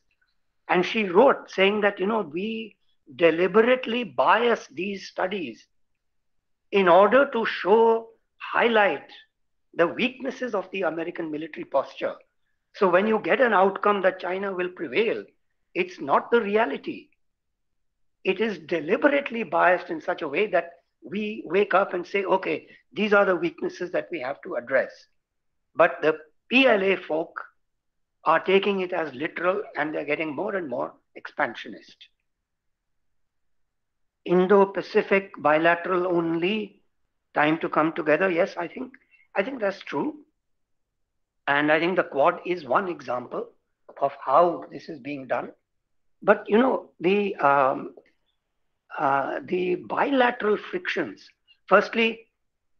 And she wrote saying that, you know, we deliberately bias these studies in order to show, highlight the weaknesses of the American military posture. So when you get an outcome that China will prevail, it's not the reality. It is deliberately biased in such a way that we wake up and say, okay, these are the weaknesses that we have to address. But the PLA folk are taking it as literal and they're getting more and more expansionist. Indo-Pacific bilateral only, time to come together. Yes, I think I think that's true. And I think the Quad is one example of how this is being done. But you know, the um, uh, the bilateral frictions. Firstly,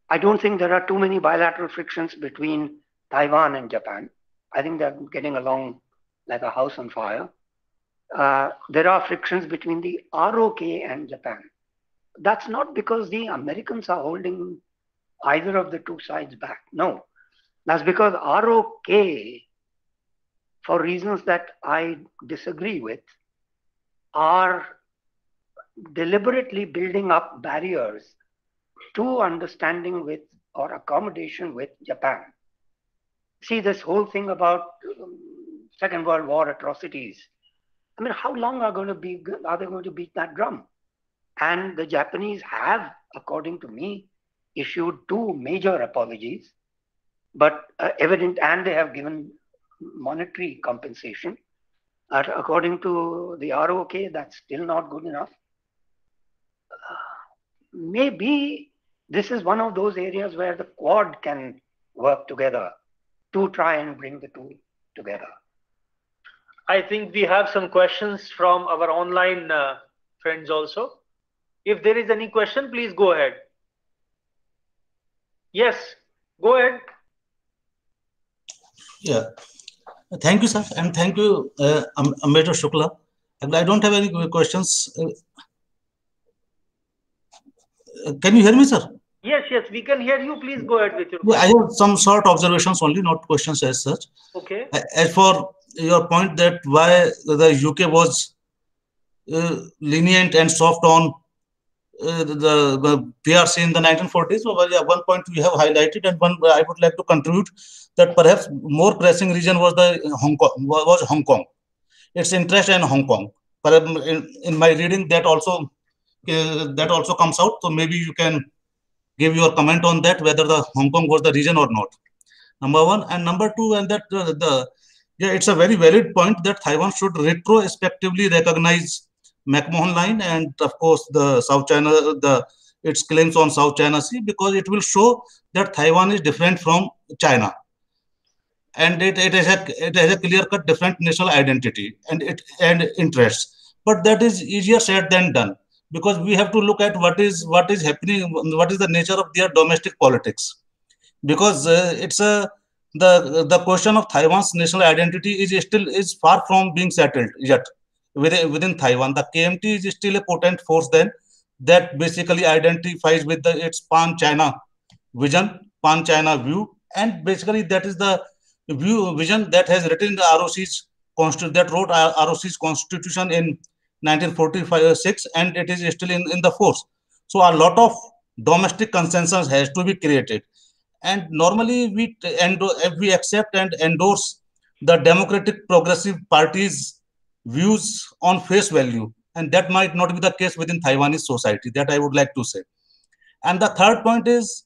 I don't think there are too many bilateral frictions between Taiwan and Japan. I think they're getting along like a house on fire. Uh, there are frictions between the ROK and Japan. That's not because the Americans are holding either of the two sides back. No, that's because ROK, for reasons that I disagree with, are deliberately building up barriers to understanding with or accommodation with Japan. See, this whole thing about um, Second World War atrocities. I mean, how long are going to be are they going to beat that drum? And the Japanese have, according to me, issued two major apologies, but uh, evident, and they have given monetary compensation. Uh, according to the ROK, that's still not good enough. Uh, maybe this is one of those areas where the Quad can work together to try and bring the two together. I think we have some questions from our online uh, friends also. If there is any question, please go ahead. Yes, go ahead. Yeah. Thank you, sir. And thank you, uh, Ambassador Shukla. I don't have any questions. Uh, can you hear me, sir? Yes, yes, we can hear you. Please go ahead with your. I have some short observations only, not questions as such. Okay. As for your point that why the UK was uh, lenient and soft on uh, the, the, PRC in the 1940s. Well, yeah, one point we have highlighted, and one I would like to contribute that perhaps more pressing region was the Hong Kong was Hong Kong. Its interest in Hong Kong. But in, in my reading, that also uh, that also comes out. So maybe you can give your comment on that whether the Hong Kong was the region or not. Number one and number two, and that uh, the yeah, it's a very valid point that Taiwan should retrospectively recognize McMahon Line and of course the South China the its claims on South China Sea because it will show that Taiwan is different from China. And it, it has a it has a clear cut different national identity and it and interests. But that is easier said than done because we have to look at what is what is happening what is the nature of their domestic politics. Because uh, it's a the the question of Taiwan's national identity is still is far from being settled yet within, within Taiwan. The KMT is still a potent force then that basically identifies with the its pan-China vision, pan-China view, and basically that is the view vision that has written the ROC's constitution that wrote uh, ROC's constitution in 1945-6 and it is still in, in the force. So a lot of domestic consensus has to be created and normally we eh, we accept and endorse the democratic progressive party's views on face value. And that might not be the case within taiwanese society that i would like to say. And the third point is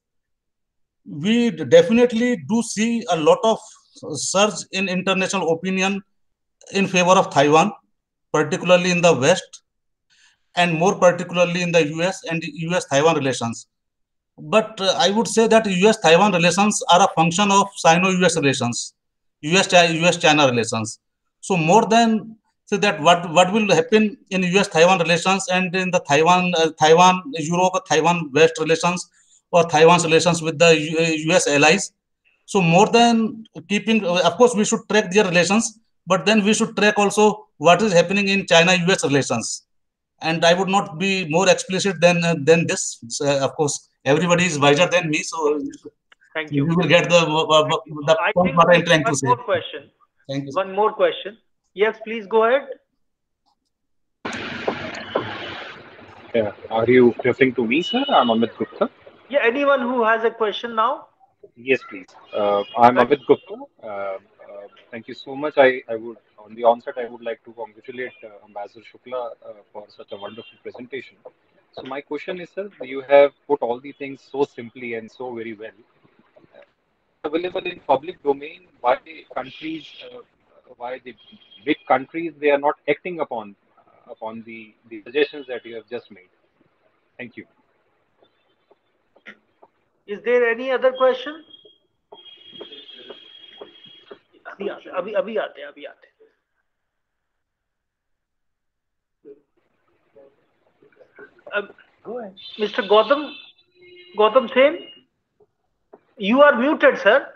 we definitely do see a lot of surge in international opinion in favor of taiwan particularly in the west and more particularly in the us and us taiwan relations but uh, I would say that US-Taiwan relations are a function of Sino-US relations, US-US-China relations. So more than say that what what will happen in US-Taiwan relations and in the Taiwan uh, Taiwan Europe Taiwan West relations or Taiwan's relations with the US allies. So more than keeping, of course, we should track their relations, but then we should track also what is happening in China-US relations. And I would not be more explicit than uh, than this. Uh, of course, everybody is wiser than me, so thank you. You will get the, the I point what I'm trying to say. One more question. Thank you. One more question. Yes, please go ahead. Yeah. Are you referring to me, sir? I'm Amit Gupta. Yeah, anyone who has a question now? Yes, please. Uh, I'm Amit Gupta. Uh, uh, thank you so much. I, I would, on the onset, I would like to congratulate uh, Ambassador Shukla uh, for such a wonderful presentation. So my question is, sir, you have put all the things so simply and so very well. Available in public domain, why countries, uh, why the big countries, they are not acting upon uh, upon the, the suggestions that you have just made. Thank you. Is there any other question? अभी आते अभी अभी आते Um, Mr. Gautam, Gautam Sen, you are muted, sir.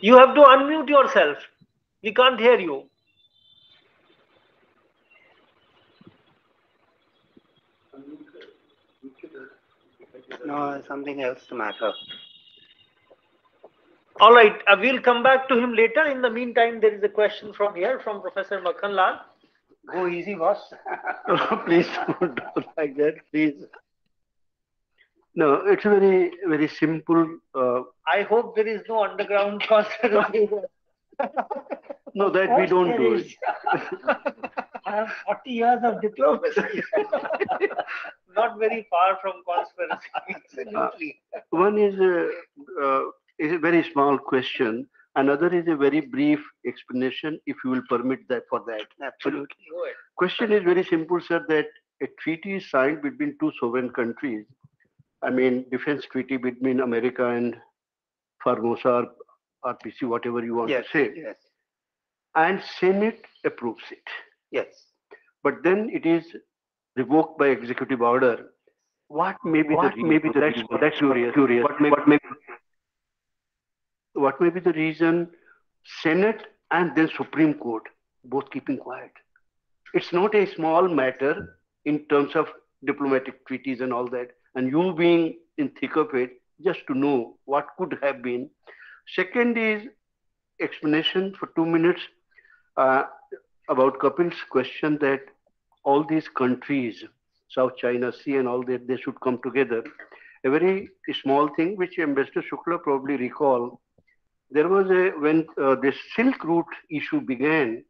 You have to unmute yourself. We can't hear you. No, something else to matter. All right, uh, we'll come back to him later. In the meantime, there is a question from here from Professor Makhanlal. Go easy, boss. please don't do like that, please. No, it's a very, very simple. Uh, I hope there is no underground conspiracy. no, that we don't do it. I have 40 years of diplomacy. Not very far from conspiracy. Absolutely. One is a, uh, is a very small question. Another is a very brief explanation, if you will permit that for that. Absolutely. Go ahead. Question is very simple, sir, that a treaty is signed between two sovereign countries. I mean, defense treaty between America and Formosa or RPC, whatever you want Yes, to say, yes, and Senate approves it. yes. But then it is revoked by executive order. What may be What the may be reason? the that's, reason? that's curious. Curious. What may, what may what may be the reason Senate and then Supreme Court both keeping quiet? It's not a small matter in terms of diplomatic treaties and all that. And you being in thick of it, just to know what could have been. Second is explanation for two minutes uh, about Kapil's question that all these countries, South China Sea and all that, they should come together. A very small thing which Ambassador Shukla probably recall. There was a when uh, the Silk Route issue began.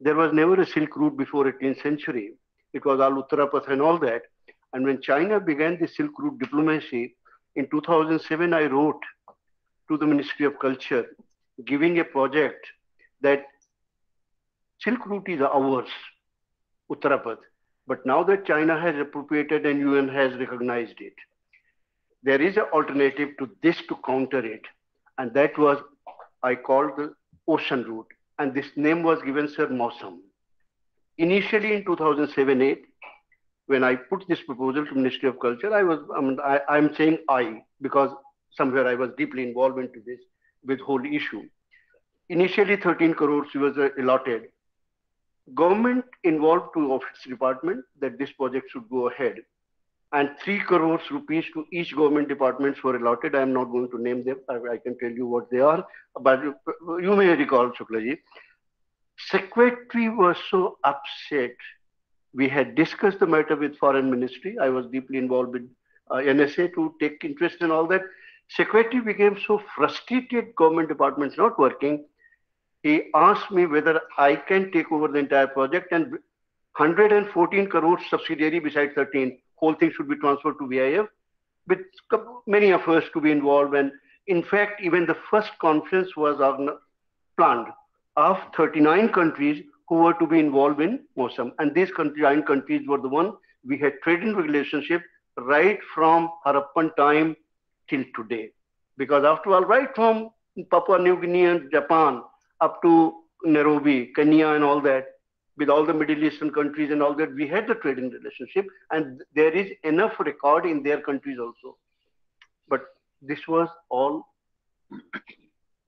There was never a Silk Route before 18th century. It was all Uttarapath and all that. And when China began the Silk Route diplomacy in 2007, I wrote to the Ministry of Culture, giving a project that Silk Route is ours, Uttarapath. But now that China has appropriated and UN has recognized it, there is an alternative to this to counter it. And that was, I called the ocean route. And this name was given Sir Mausam. Initially in 2007-8, when I put this proposal to Ministry of Culture, I was, I mean, I, I'm saying I, because somewhere I was deeply involved into this with whole issue. Initially 13 crores was allotted. Government involved to office department that this project should go ahead. And 3 crores rupees to each government departments were allotted. I am not going to name them. I, I can tell you what they are. But you may recall, Shuklaji. Secretary was so upset. We had discussed the matter with foreign ministry. I was deeply involved with uh, NSA to take interest in all that. Secretary became so frustrated, government departments not working. He asked me whether I can take over the entire project and 114 crores subsidiary besides 13. Whole thing should be transferred to VIF with many of us to be involved. And in fact, even the first conference was planned of 39 countries who were to be involved in Mausam. And these 39 countries were the one we had trading relationship right from Harappan time till today. Because after all, right from Papua New Guinea and Japan up to Nairobi, Kenya and all that, with all the Middle Eastern countries and all that, we had the trading relationship and there is enough record in their countries also. But this was all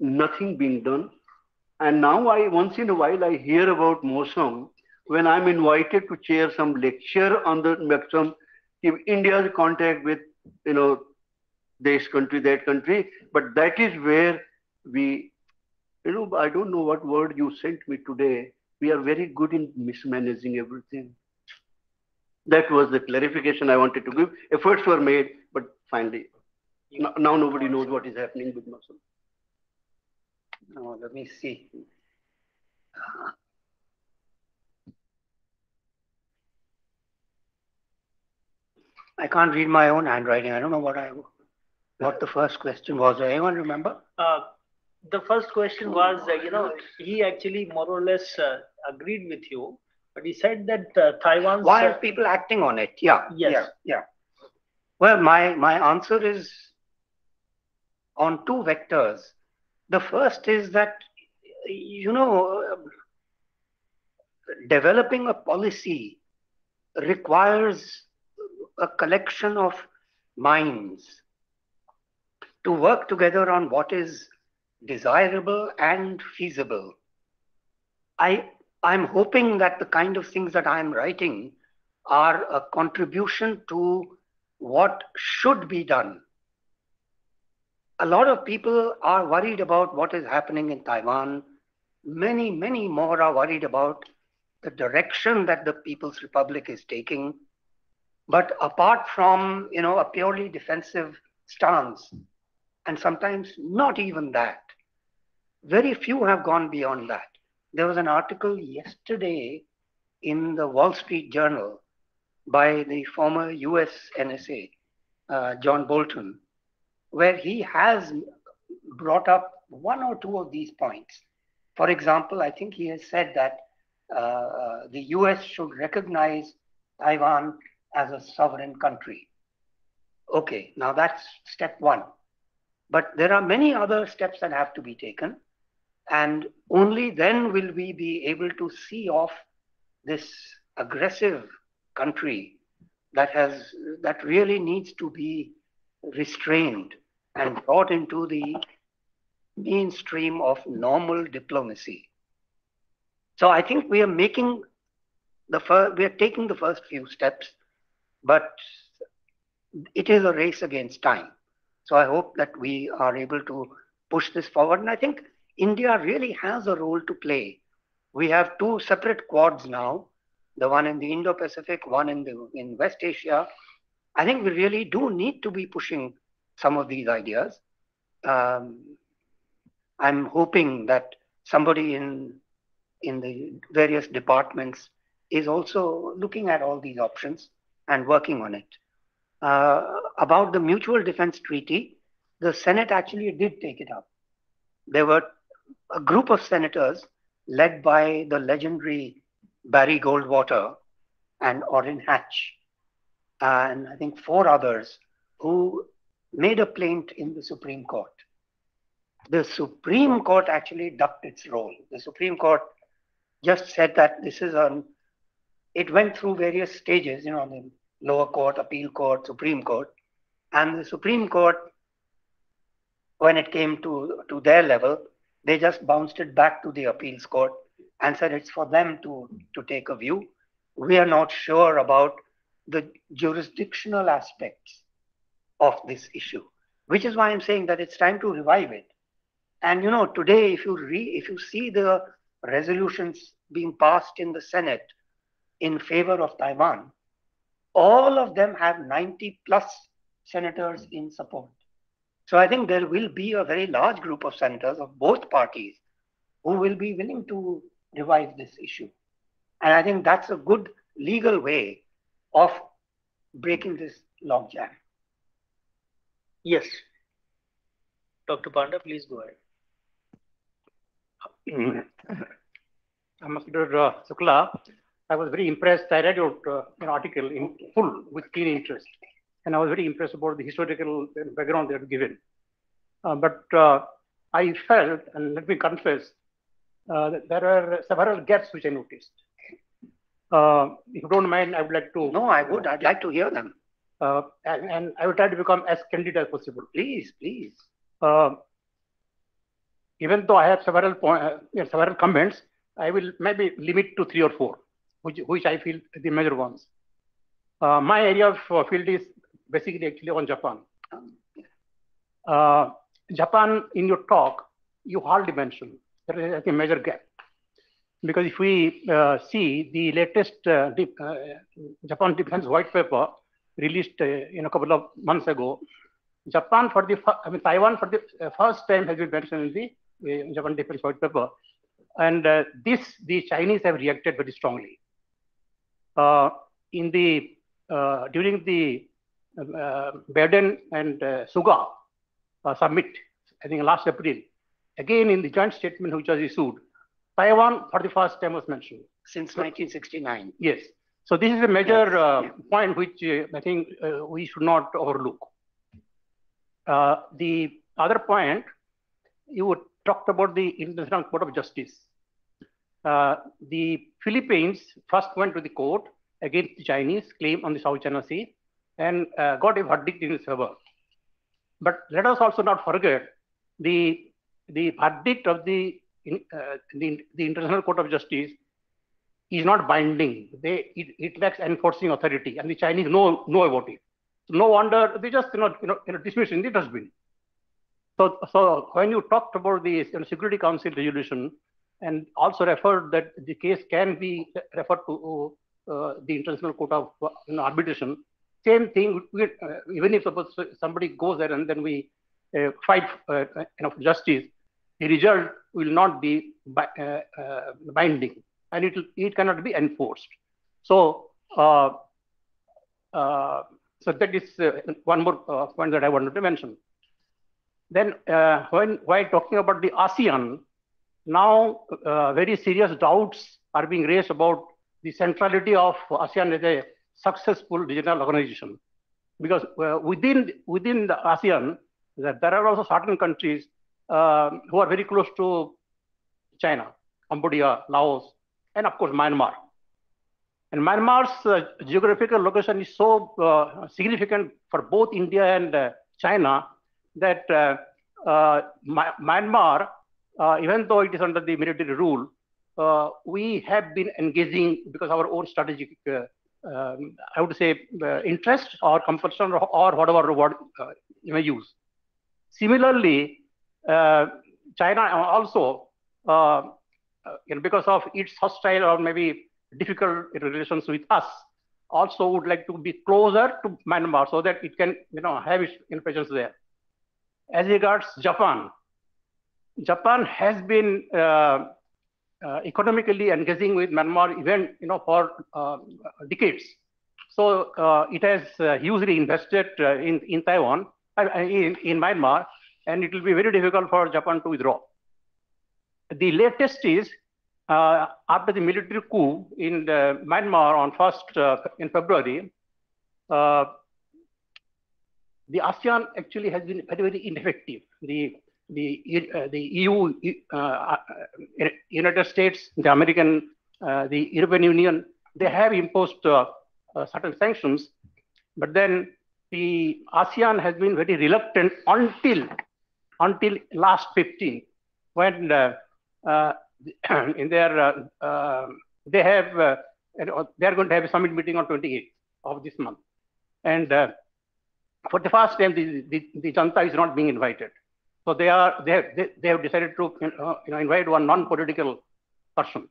nothing being done. And now I, once in a while, I hear about Mausam when I'm invited to chair some lecture on the Give India's contact with, you know, this country, that country. But that is where we, you know, I don't know what word you sent me today. We are very good in mismanaging everything. That was the clarification I wanted to give. Efforts were made, but finally, now, now nobody knows what is happening with Mausam. No, let me see. I can't read my own handwriting. I don't know what I what the first question was. Anyone remember? Uh, the first question was, uh, you know, he actually more or less uh, agreed with you, but he said that uh, Taiwan. Why are people acting on it? Yeah. Yes. Yeah. Yeah. Well, my my answer is on two vectors. The first is that you know developing a policy requires a collection of minds to work together on what is desirable and feasible. I, I'm hoping that the kind of things that I'm writing are a contribution to what should be done. A lot of people are worried about what is happening in Taiwan. Many, many more are worried about the direction that the People's Republic is taking. But apart from, you know, a purely defensive stance, and sometimes not even that, very few have gone beyond that. There was an article yesterday in the Wall Street Journal by the former US NSA, uh, John Bolton, where he has brought up one or two of these points. For example, I think he has said that uh, the US should recognize Taiwan as a sovereign country. Okay, now that's step one. But there are many other steps that have to be taken. And only then will we be able to see off this aggressive country that has that really needs to be restrained and brought into the mainstream of normal diplomacy. So I think we are making the first, we are taking the first few steps, but it is a race against time. So I hope that we are able to push this forward. And I think India really has a role to play. We have two separate quads now, the one in the Indo-Pacific, one in the in West Asia. I think we really do need to be pushing some of these ideas. Um, I'm hoping that somebody in in the various departments is also looking at all these options and working on it. Uh, about the Mutual Defense Treaty, the Senate actually did take it up. There were a group of senators led by the legendary Barry Goldwater and Orrin Hatch, and I think four others who made a plaint in the Supreme Court. The Supreme Court actually ducked its role. The Supreme Court just said that this is on, it went through various stages, you know, the lower court, appeal court, Supreme Court. And the Supreme Court, when it came to, to their level, they just bounced it back to the appeals court and said it's for them to, to take a view. We are not sure about the jurisdictional aspects of this issue, which is why I'm saying that it's time to revive it. And you know, today, if you re, if you see the resolutions being passed in the Senate in favor of Taiwan, all of them have 90 plus senators in support. So I think there will be a very large group of senators of both parties who will be willing to revive this issue. And I think that's a good legal way of breaking this logjam. Yes. Dr. Panda, please go ahead. Ambassador uh, Shukla, I was very impressed. I read your uh, article in full with keen interest, and I was very impressed about the historical background they have given. Uh, but uh, I felt, and let me confess, uh, that there are several gaps which I noticed. Uh, if you don't mind, I would like to. No, I would. I'd like to hear them. and, and I will try to become as candid as possible. Please, please even though I have several point, uh, several comments, I will maybe limit to three or four, which, which I feel the major ones. Uh, my area of uh, field is basically actually on Japan. Uh, Japan, in your talk, you hardly mentioned there is a major gap. Because if we uh, see the latest uh, Japan Defense White Paper released in a couple of months ago, Japan for the I mean Taiwan for the first time has been mentioned in the Japan Defense White Paper. And uh, this, the Chinese have reacted very strongly. Uh, in the, uh, during the uh, Biden and uh, Suga uh, summit, I think last April, again in the joint statement which was issued, Taiwan for the first time was mentioned. Since 1969. Yes. So this is a major Yes, uh, yeah. point which uh, I think uh, we should not overlook. Uh, the other point, you talked about the International Court of Justice. Uh, the Philippines first went to the court against the Chinese claim on the South China Sea and uh, got a verdict in its favor. But let us also not forget the the verdict of the uh, the, the International Court of Justice is not binding. They it, it lacks enforcing authority, and the Chinese know know about it. No wonder they just you know you know, you know dismiss in the dustbin. So so when you talked about the you know, Security Council resolution and also referred that the case can be referred to uh, the International Court of uh, you know, Arbitration. Same thing. We, uh, even if suppose somebody goes there and then we uh, fight uh, you know for justice, the result will not be bi- binding and it, it cannot be enforced. So, so that is uh, one more uh, point that I wanted to mention. Then, uh, when while talking about the ASEAN, now very serious doubts are being raised about the centrality of ASEAN as a successful regional organization, because uh, within within the ASEAN, there are also certain countries uh, who are very close to China, Cambodia, Laos, and of course Myanmar. And Myanmar's uh, geographical location is so uh, significant for both India and uh, China that uh, uh, My- Myanmar, even though it is under the military rule, we have been engaging because our own strategic, um, I would say, uh, interest or compulsion or, or whatever word uh, you may use. Similarly, uh, China also, uh, uh, you know, because of its hostile or maybe difficult relations with us, also would like to be closer to Myanmar so that it can, you know, have its presence there. As regards Japan, Japan has been uh, economically engaging with Myanmar even, you know, for uh, decades. So uh, it has uh, hugely invested uh, in, in Taiwan, uh, in, in Myanmar, and it will be very difficult for Japan to withdraw. The latest is uh, after the military coup in the Myanmar on 1st uh, in February, uh, the ASEAN actually has been very, very ineffective. The the uh, the EU, uh, uh, United States, the American, uh, the European Union, they have imposed uh, certain sanctions, but then the ASEAN has been very reluctant until until last 15, when in their they have they are going to have a summit meeting on 28th of this month, and for the first time the, the, the junta is not being invited. So they are they have, they, they have decided to you know, invite one non-political person.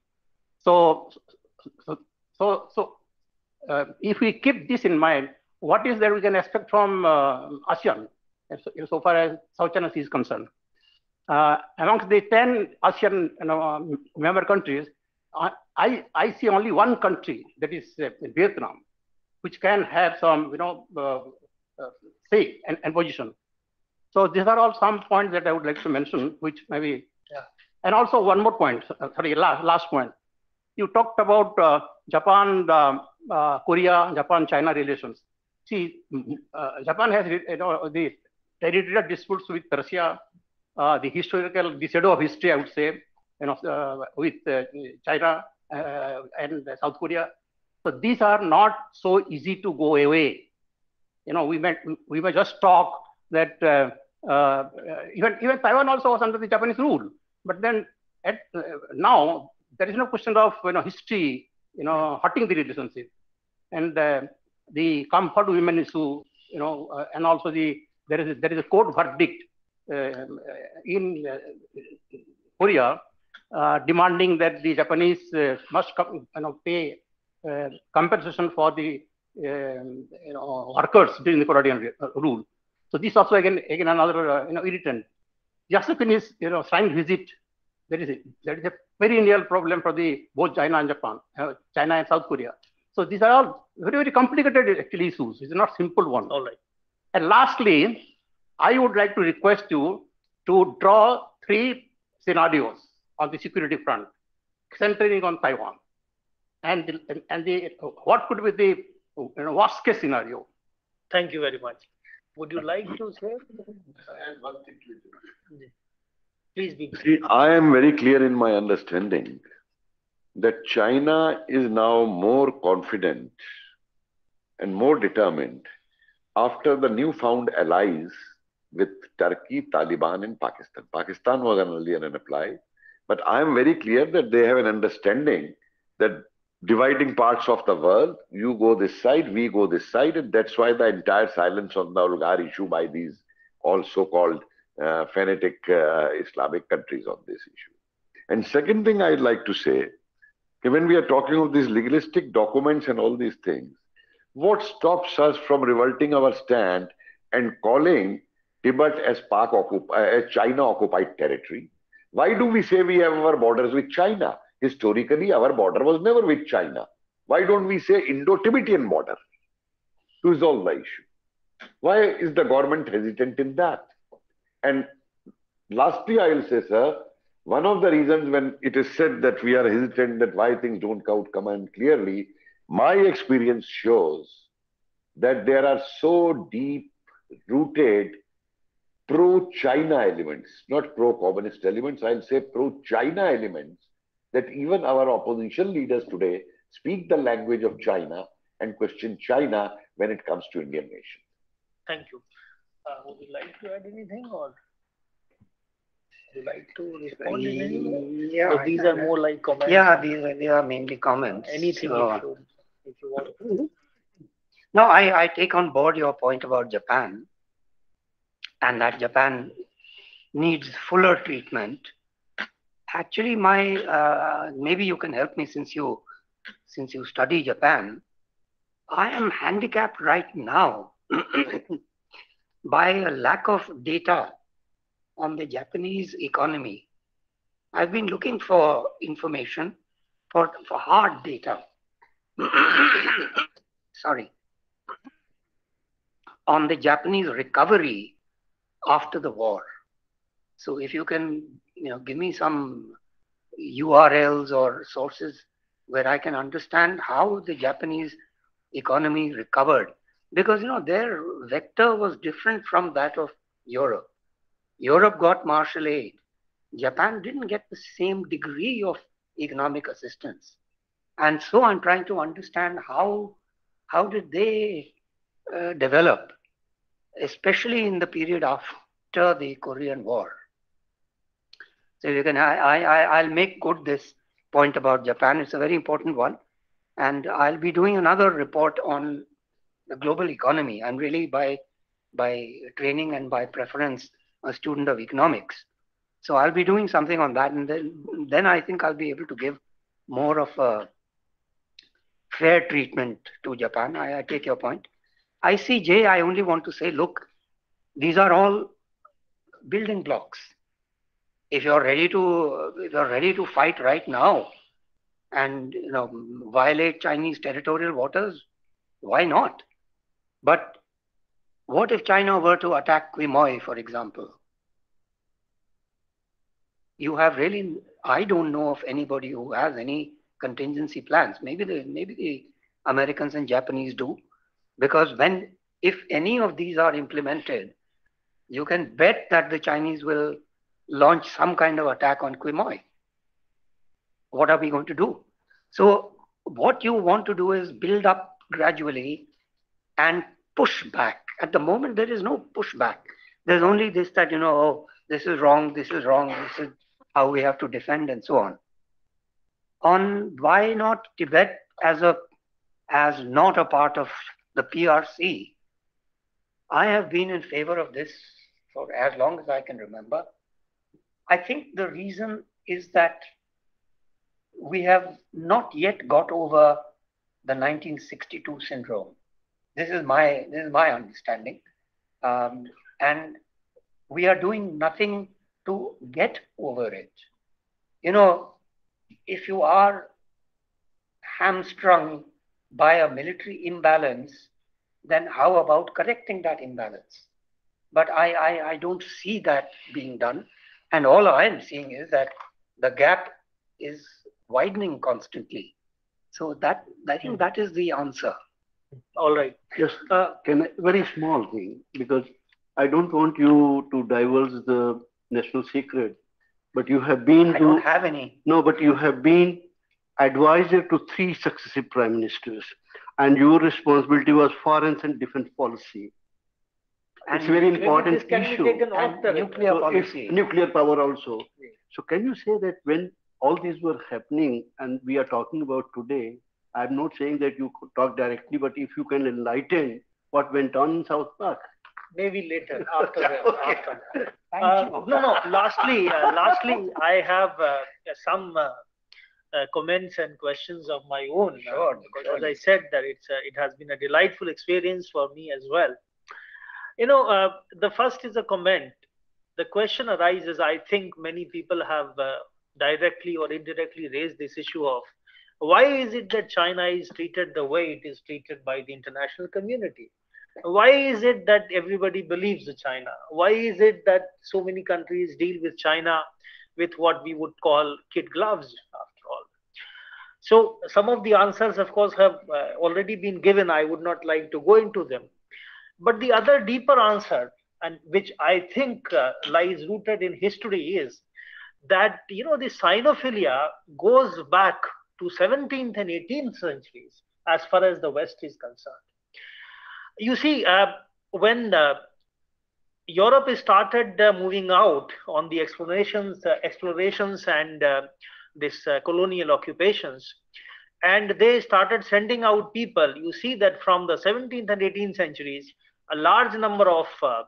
So so so, so uh, if we keep this in mind, what is that we can expect from uh, ASEAN as- so far as South China Sea is concerned? Uh, amongst the 10 ASEAN you know, um, member countries, I, I, see only one country, that is uh, Vietnam, which can have some, you know, uh, say and, and position. So these are all some points that I would like to mention, which maybe, yeah. and also one more point, uh, sorry, last, last point. You talked about uh, Japan, uh, uh, Korea, Japan-China relations. See, uh, Japan has, you know, the territorial disputes with Russia, uh, the historical, the shadow of history, I would say, you know, uh, with uh, China uh, and South Korea. So these are not so easy to go away. You know, we may we may just talk that uh, uh, even even Taiwan also was under the Japanese rule, but then at uh, now there is no question of you know history, you know, hurting the relationship, and the comfort women issue, you know, and also the there is a, there is a court verdict in Korea uh, demanding that the Japanese uh, must you know, pay uh, compensation for the um, you know, workers during the Korean rule. So this also again again another uh, you know irritant. Japanese you know signed visit. There is a, there is a perennial problem for the both China and Japan, uh, China and South Korea. So these are all very very complicated actually issues. It's not simple one. All right. And lastly, I would like to request you to draw three scenarios on the security front. centering on Taiwan. And the, and the what could be the you know, worst case scenario? Thank you very much. Would you like to say? Please be. See, I am very clear in my understanding that China is now more confident and more determined after the newfound allies with Turkey, Taliban, and Pakistan. Pakistan was an earlier an ally, but I am very clear that they have an understanding that dividing parts of the world, you go this side, we go this side, and that's why the entire silence on the Uyghur issue by these all so-called uh, fanatic uh, Islamic countries on this issue. And second thing I'd like to say, when we are talking of these legalistic documents and all these things, what stops us from reverting our stand and calling Tibet as Pak uh, as China occupied territory? Why do we say we have our borders with China? Historically, our border was never with China. Why don't we say Indo-Tibetan border to resolve the issue? Why is the government hesitant in that? And lastly, I will say, sir, one of the reasons when it is said that we are hesitant that why things don't come out clearly, my experience shows that there are so deep rooted pro-China elements, not pro-communist elements, I'll say pro-China elements, that even our opposition leaders today speak the language of China and question China when it comes to Indian nation. Thank you. Uh, would you like to add anything or would you like to respond in any way? Yeah, So these are more like comments. yeah, these are, these are mainly comments. Anything So- if, you, if you want to. No, I, I take on board your point about Japan and that Japan needs fuller treatment. Actually, my uh, maybe you can help me since you since you study Japan. I am handicapped right now by a lack of data on the Japanese economy. I've been looking for information for, for hard data. Sorry on the Japanese recovery after the war. So if you can, you know, give me some URLs or sources where I can understand how the Japanese economy recovered, because you know their vector was different from that of Europe. Europe got Marshall aid. Japan didn't get the same degree of economic assistance, and so I'm trying to understand how how did they uh, develop especially in the period after the Korean War. So you can, I, I, I'll make good this point about Japan. It's a very important one. And I'll be doing another report on the global economy. I'm really by, by training and by preference a student of economics. So I'll be doing something on that. And then, then I think I'll be able to give more of a fair treatment to Japan. I, I take your point. ICJ, I only want to say, look, these are all building blocks. If you're ready to, if you're ready to fight right now, and you know violate Chinese territorial waters, why not? But what if China were to attack Quemoy, for example? You have really, I don't know of anybody who has any contingency plans. Maybe the maybe the Americans and Japanese do, because when if any of these are implemented, you can bet that the Chinese will launch some kind of attack on Quemoy. What are we going to do? So what you want to do is build up gradually and push back. At the moment, there is no pushback. There's only this that, you know, oh, this is wrong, this is wrong, this is how we have to defend and so on. On why not Tibet as a as not a part of the PRC, I have been in favor of this for as long as I can remember. I think the reason is that we have not yet got over the 1962 syndrome. This is my this is my understanding, um, and we are doing nothing to get over it. You know, if you are hamstrung by a military imbalance, then how about correcting that imbalance? But I, I, I don't see that being done. And all I am seeing is that the gap is widening constantly. So that I think that is the answer. All right. Yes, uh, can I, very small thing because I don't want you to divulge the national secret, but you have been I to don't have any. no, but you have been advisor to three successive prime ministers, and your responsibility was foreign and defense policy. It's very important this can be issue. taken And off the nuclear So policy. nuclear power also. So can you say that when all these were happening and we are talking about today, I'm not saying that you could talk directly, but if you can enlighten what went on in South Block. maybe later after Okay. after that. Thank Uh, you. no, no. Lastly, uh, lastly, I have uh, some uh, uh, comments and questions of my own. Sure, because sure. as I said, that it's uh, it has been a delightful experience for me as well. You know, uh, the first is a comment. The question arises. I think many people have uh, directly or indirectly raised this issue of why is it that China is treated the way it is treated by the international community? Why is it that everybody believes China? Why is it that so many countries deal with China with what we would call kid gloves, after all? So, some of the answers, of course, have uh, already been given. I would not like to go into them. But the other deeper answer, and which I think uh, lies rooted in history, is that you know the Sinophilia goes back to 17th and 18th centuries as far as the West is concerned. You see, uh, when uh, Europe started uh, moving out on the explorations, uh, explorations and uh, this uh, colonial occupations, and they started sending out people. You see that from the 17th and 18th centuries, a large number of uh,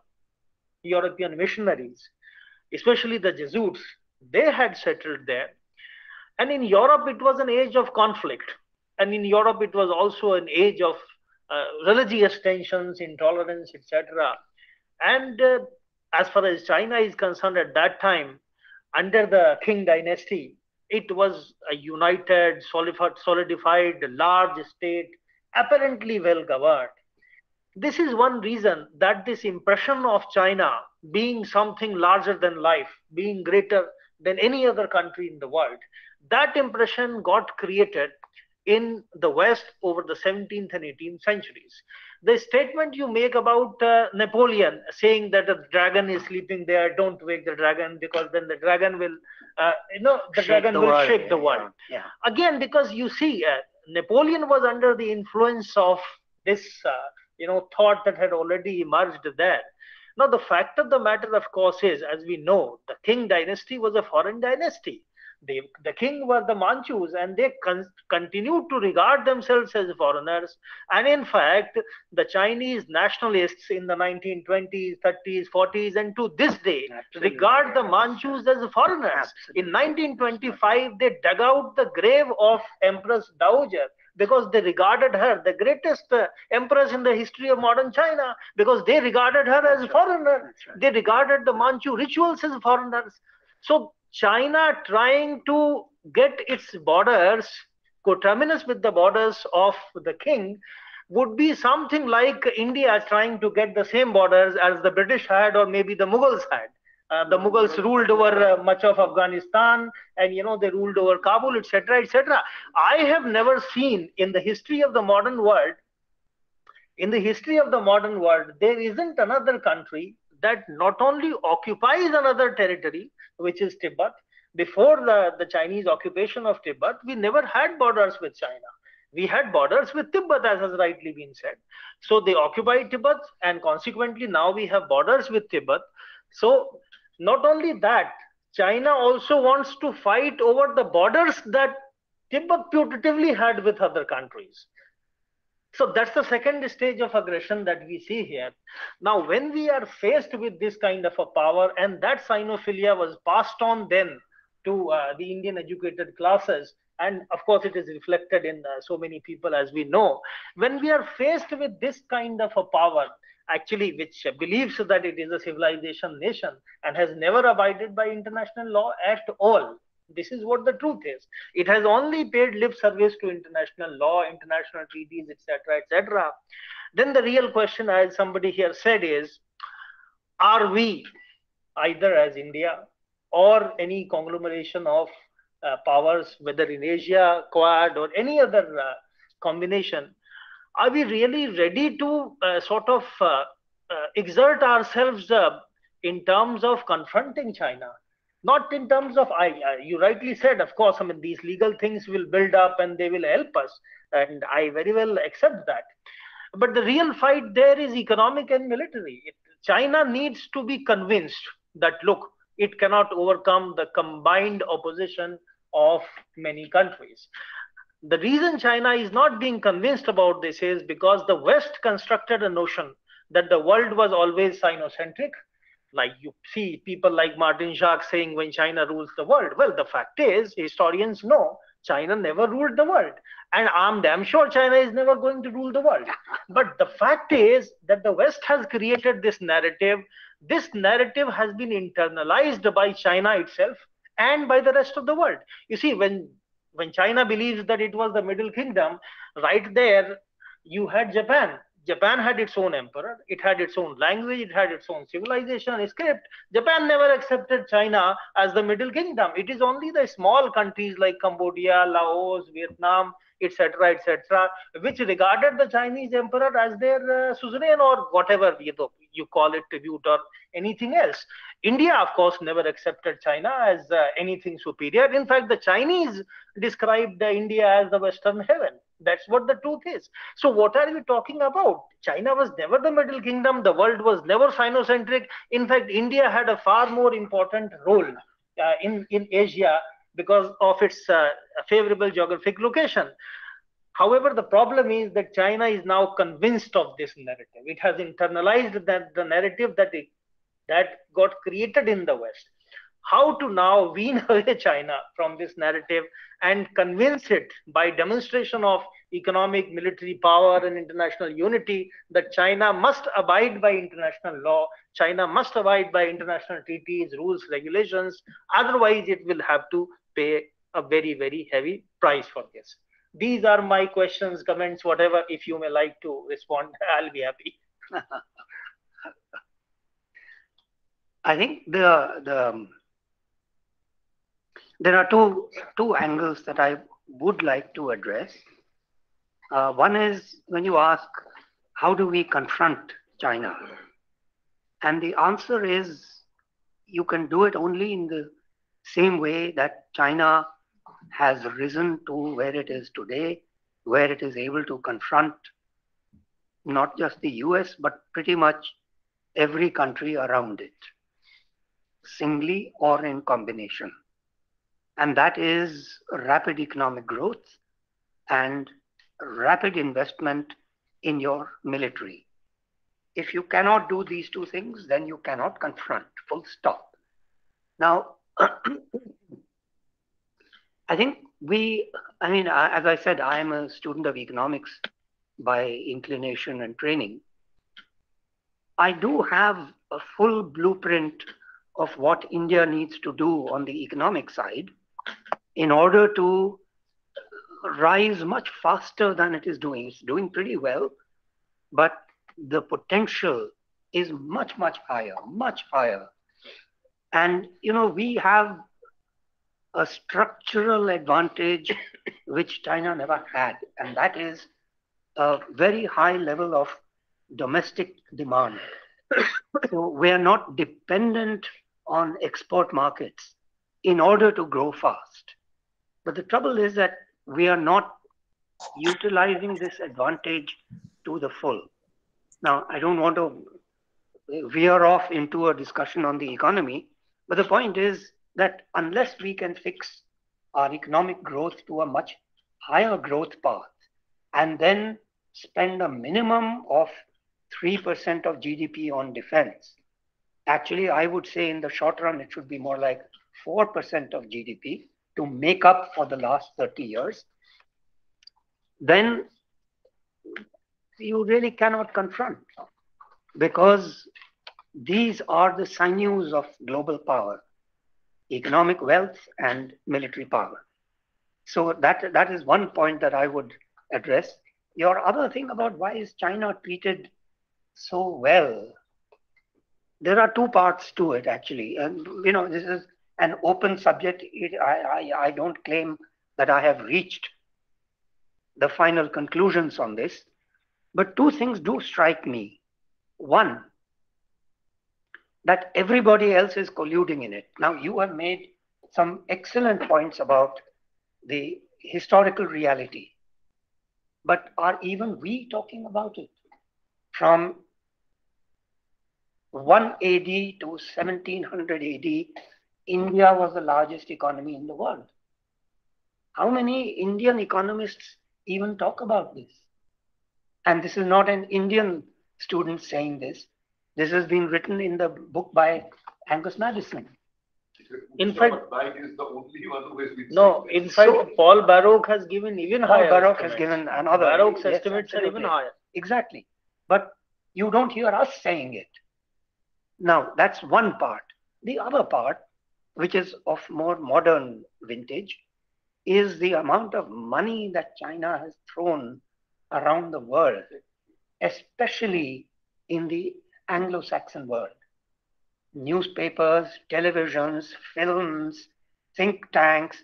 European missionaries, especially the Jesuits, they had settled there. And in Europe, it was an age of conflict. And in Europe, it was also an age of uh, religious tensions, intolerance, etc. And uh, as far as China is concerned, at that time, under the Qing dynasty, it was a united, solidified, solidified large state, apparently well governed. This is one reason that this impression of China being something larger than life, being greater than any other country in the world, that impression got created in the West over the 17th and 18th centuries. The statement you make about uh, Napoleon saying that a dragon is sleeping there, don't wake the dragon because then the dragon will, uh, you know, the Shake dragon the will world, shake the world. Yeah. Again, because you see, uh, Napoleon was under the influence of this, uh, you know, thought that had already emerged there. Now, the fact of the matter, of course, is as we know, the Qing dynasty was a foreign dynasty. They, the Qing were the Manchus, and they con- continued to regard themselves as foreigners. And in fact, the Chinese nationalists in the 1920s, 30s, 40s, and to this day Absolutely. regard the Manchus as foreigners. In 1925, they dug out the grave of Empress Dowager because they regarded her the greatest uh, empress in the history of modern China because they regarded her as foreigner. Right. They regarded the Manchu rituals as foreigners. So China trying to get its borders coterminous with the borders of the Qing would be something like India trying to get the same borders as the British had or maybe the Mughals had. Uh, the Mughals ruled over uh, much of Afghanistan, and you know they ruled over Kabul, etc., etc. I have never seen in the history of the modern world, in the history of the modern world, there isn't another country that not only occupies another territory, which is Tibet. Before the, the Chinese occupation of Tibet, we never had borders with China. We had borders with Tibet, as has rightly been said. So they occupied Tibet, and consequently, now we have borders with Tibet. So not only that, China also wants to fight over the borders that Tibet putatively had with other countries. So that's the second stage of aggression that we see here. Now, when we are faced with this kind of a power, and that sinophilia was passed on then to uh, the Indian educated classes, and of course, it is reflected in uh, so many people as we know. When we are faced with this kind of a power, actually, which believes that it is a civilization nation and has never abided by international law at all, this is what the truth is. It has only paid lip service to international law, international treaties, etc., etc. Then the real question, as somebody here said, is are we either as India or any conglomeration of uh, powers, whether in Asia, Quad, or any other uh, combination, are we really ready to uh, sort of uh, uh, exert ourselves uh, in terms of confronting China? Not in terms of, I, you rightly said, of course, I mean, these legal things will build up and they will help us. And I very well accept that. But the real fight there is economic and military. It, China needs to be convinced that, look, it cannot overcome the combined opposition of many countries. The reason China is not being convinced about this is because the West constructed a notion that the world was always Sinocentric. Like you see people like Martin Jacques saying when China rules the world. Well, the fact is, historians know China never ruled the world. And I'm damn sure China is never going to rule the world. But the fact is that the West has created this narrative. This narrative has been internalized by China itself and by the rest of the world. You see, when when China believes that it was the Middle Kingdom, right there you had Japan. Japan had its own emperor, it had its own language, it had its own civilization, script. Japan never accepted China as the Middle Kingdom. It is only the small countries like Cambodia, Laos, Vietnam, etc., etc., which regarded the Chinese emperor as their uh, suzerain or whatever you, know, you call it, tribute or anything else. India, of course, never accepted China as uh, anything superior. In fact, the Chinese described uh, India as the Western heaven. That's what the truth is. So, what are we talking about? China was never the Middle Kingdom. The world was never Sinocentric. In fact, India had a far more important role uh, in, in Asia because of its uh, favorable geographic location. However, the problem is that China is now convinced of this narrative. It has internalized that the narrative that it, that got created in the West. How to now wean away China from this narrative and convince it by demonstration of economic, military power, and international unity that China must abide by international law, China must abide by international treaties, rules, regulations. Otherwise, it will have to pay a very, very heavy price for this. These are my questions, comments, whatever. If you may like to respond, I'll be happy. I think the the there are two two angles that I would like to address. Uh, one is when you ask, how do we confront China? And the answer is, you can do it only in the same way that China has risen to where it is today, where it is able to confront not just the US, but pretty much every country around it, singly or in combination. And that is rapid economic growth and rapid investment in your military. If you cannot do these two things, then you cannot confront, full stop. Now, I think we, I mean, as I said, I am a student of economics by inclination and training. I do have a full blueprint of what India needs to do on the economic side in order to rise much faster than it is doing. It's doing pretty well, but the potential is much, much higher, much higher. And, you know, we have a structural advantage which China never had, and that is a very high level of domestic demand. so we are not dependent on export markets in order to grow fast. But the trouble is that we are not utilizing this advantage to the full. Now, I don't want to veer off into a discussion on the economy, but the point is that unless we can fix our economic growth to a much higher growth path and then spend a minimum of 3% of GDP on defense, actually, I would say in the short run, it should be more like 4% of GDP to make up for the last 30 years, then you really cannot confront because these are the sinews of global power economic wealth and military power. So that that is one point that I would address. Your other thing about why is China treated so well? There are two parts to it actually, and you know this is an open subject. It, I, I, I don't claim that I have reached the final conclusions on this, but two things do strike me. One, that everybody else is colluding in it. Now, you have made some excellent points about the historical reality. But are even we talking about it? From 1 AD to 1700 AD, India was the largest economy in the world. How many Indian economists even talk about this? And this is not an Indian student saying this. This has been written in the book by Angus Maddison. In fact, is the only one who has been No, in this. fact, Paul Bairoch has given even Paul higher. Bairoch has given another. Bairoch's yes, estimates are even higher. Exactly. But you don't hear us saying it. Now, that's one part. The other part, which is of more modern vintage, is the amount of money that China has thrown around the world, especially in the Anglo Saxon world. Newspapers, televisions, films, think tanks,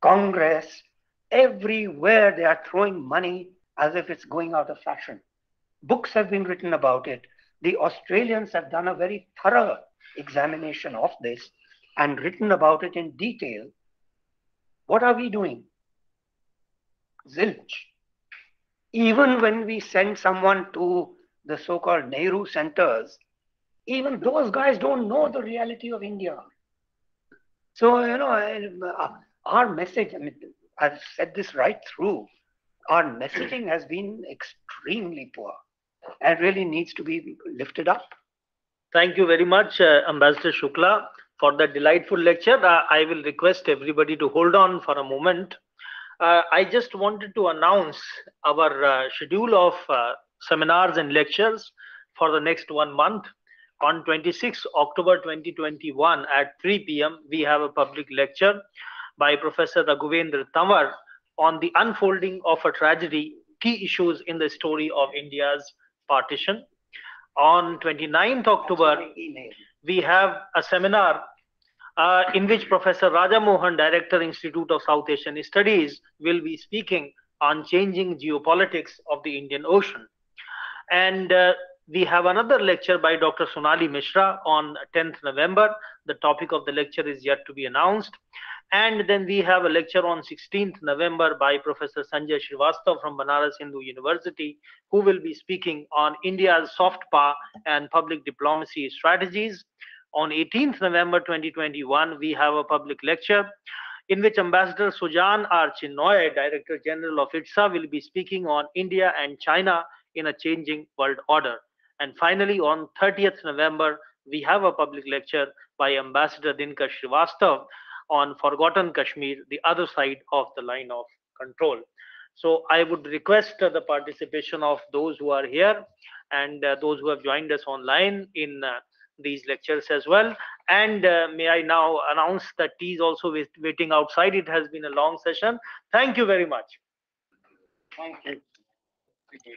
Congress, everywhere they are throwing money as if it's going out of fashion. Books have been written about it. The Australians have done a very thorough examination of this and written about it in detail. What are we doing? Zilch. Even when we send someone to the so called Nehru centers, even those guys don't know the reality of India. So, you know, uh, our message, I mean, I've said this right through, our messaging has been extremely poor and really needs to be lifted up. Thank you very much, uh, Ambassador Shukla, for that delightful lecture. Uh, I will request everybody to hold on for a moment. Uh, I just wanted to announce our uh, schedule of uh, seminars and lectures for the next one month. On 26 October 2021 at 3 p.m., we have a public lecture by Professor Raghuvendra Tanwar on the unfolding of a tragedy, key issues in the story of India's partition. On 29th October, we have a seminar uh, in which Professor Raja Mohan, Director, Institute of South Asian Studies, will be speaking on changing geopolitics of the Indian Ocean. And uh, we have another lecture by Dr. Sonali Mishra on 10th November. The topic of the lecture is yet to be announced. And then we have a lecture on 16th November by Professor Sanjay Srivastav from Banaras Hindu University, who will be speaking on India's soft power and public diplomacy strategies. On 18th November 2021, we have a public lecture in which Ambassador Sujan R. Director General of IDSA, will be speaking on India and China in a changing world order. And finally, on 30th November, we have a public lecture by Ambassador Dinkar Srivastav on Forgotten Kashmir, the other side of the line of control. So I would request the participation of those who are here and uh, those who have joined us online in uh, these lectures as well. And uh, may I now announce that tea is also wait- waiting outside. It has been a long session. Thank you very much. Thank you.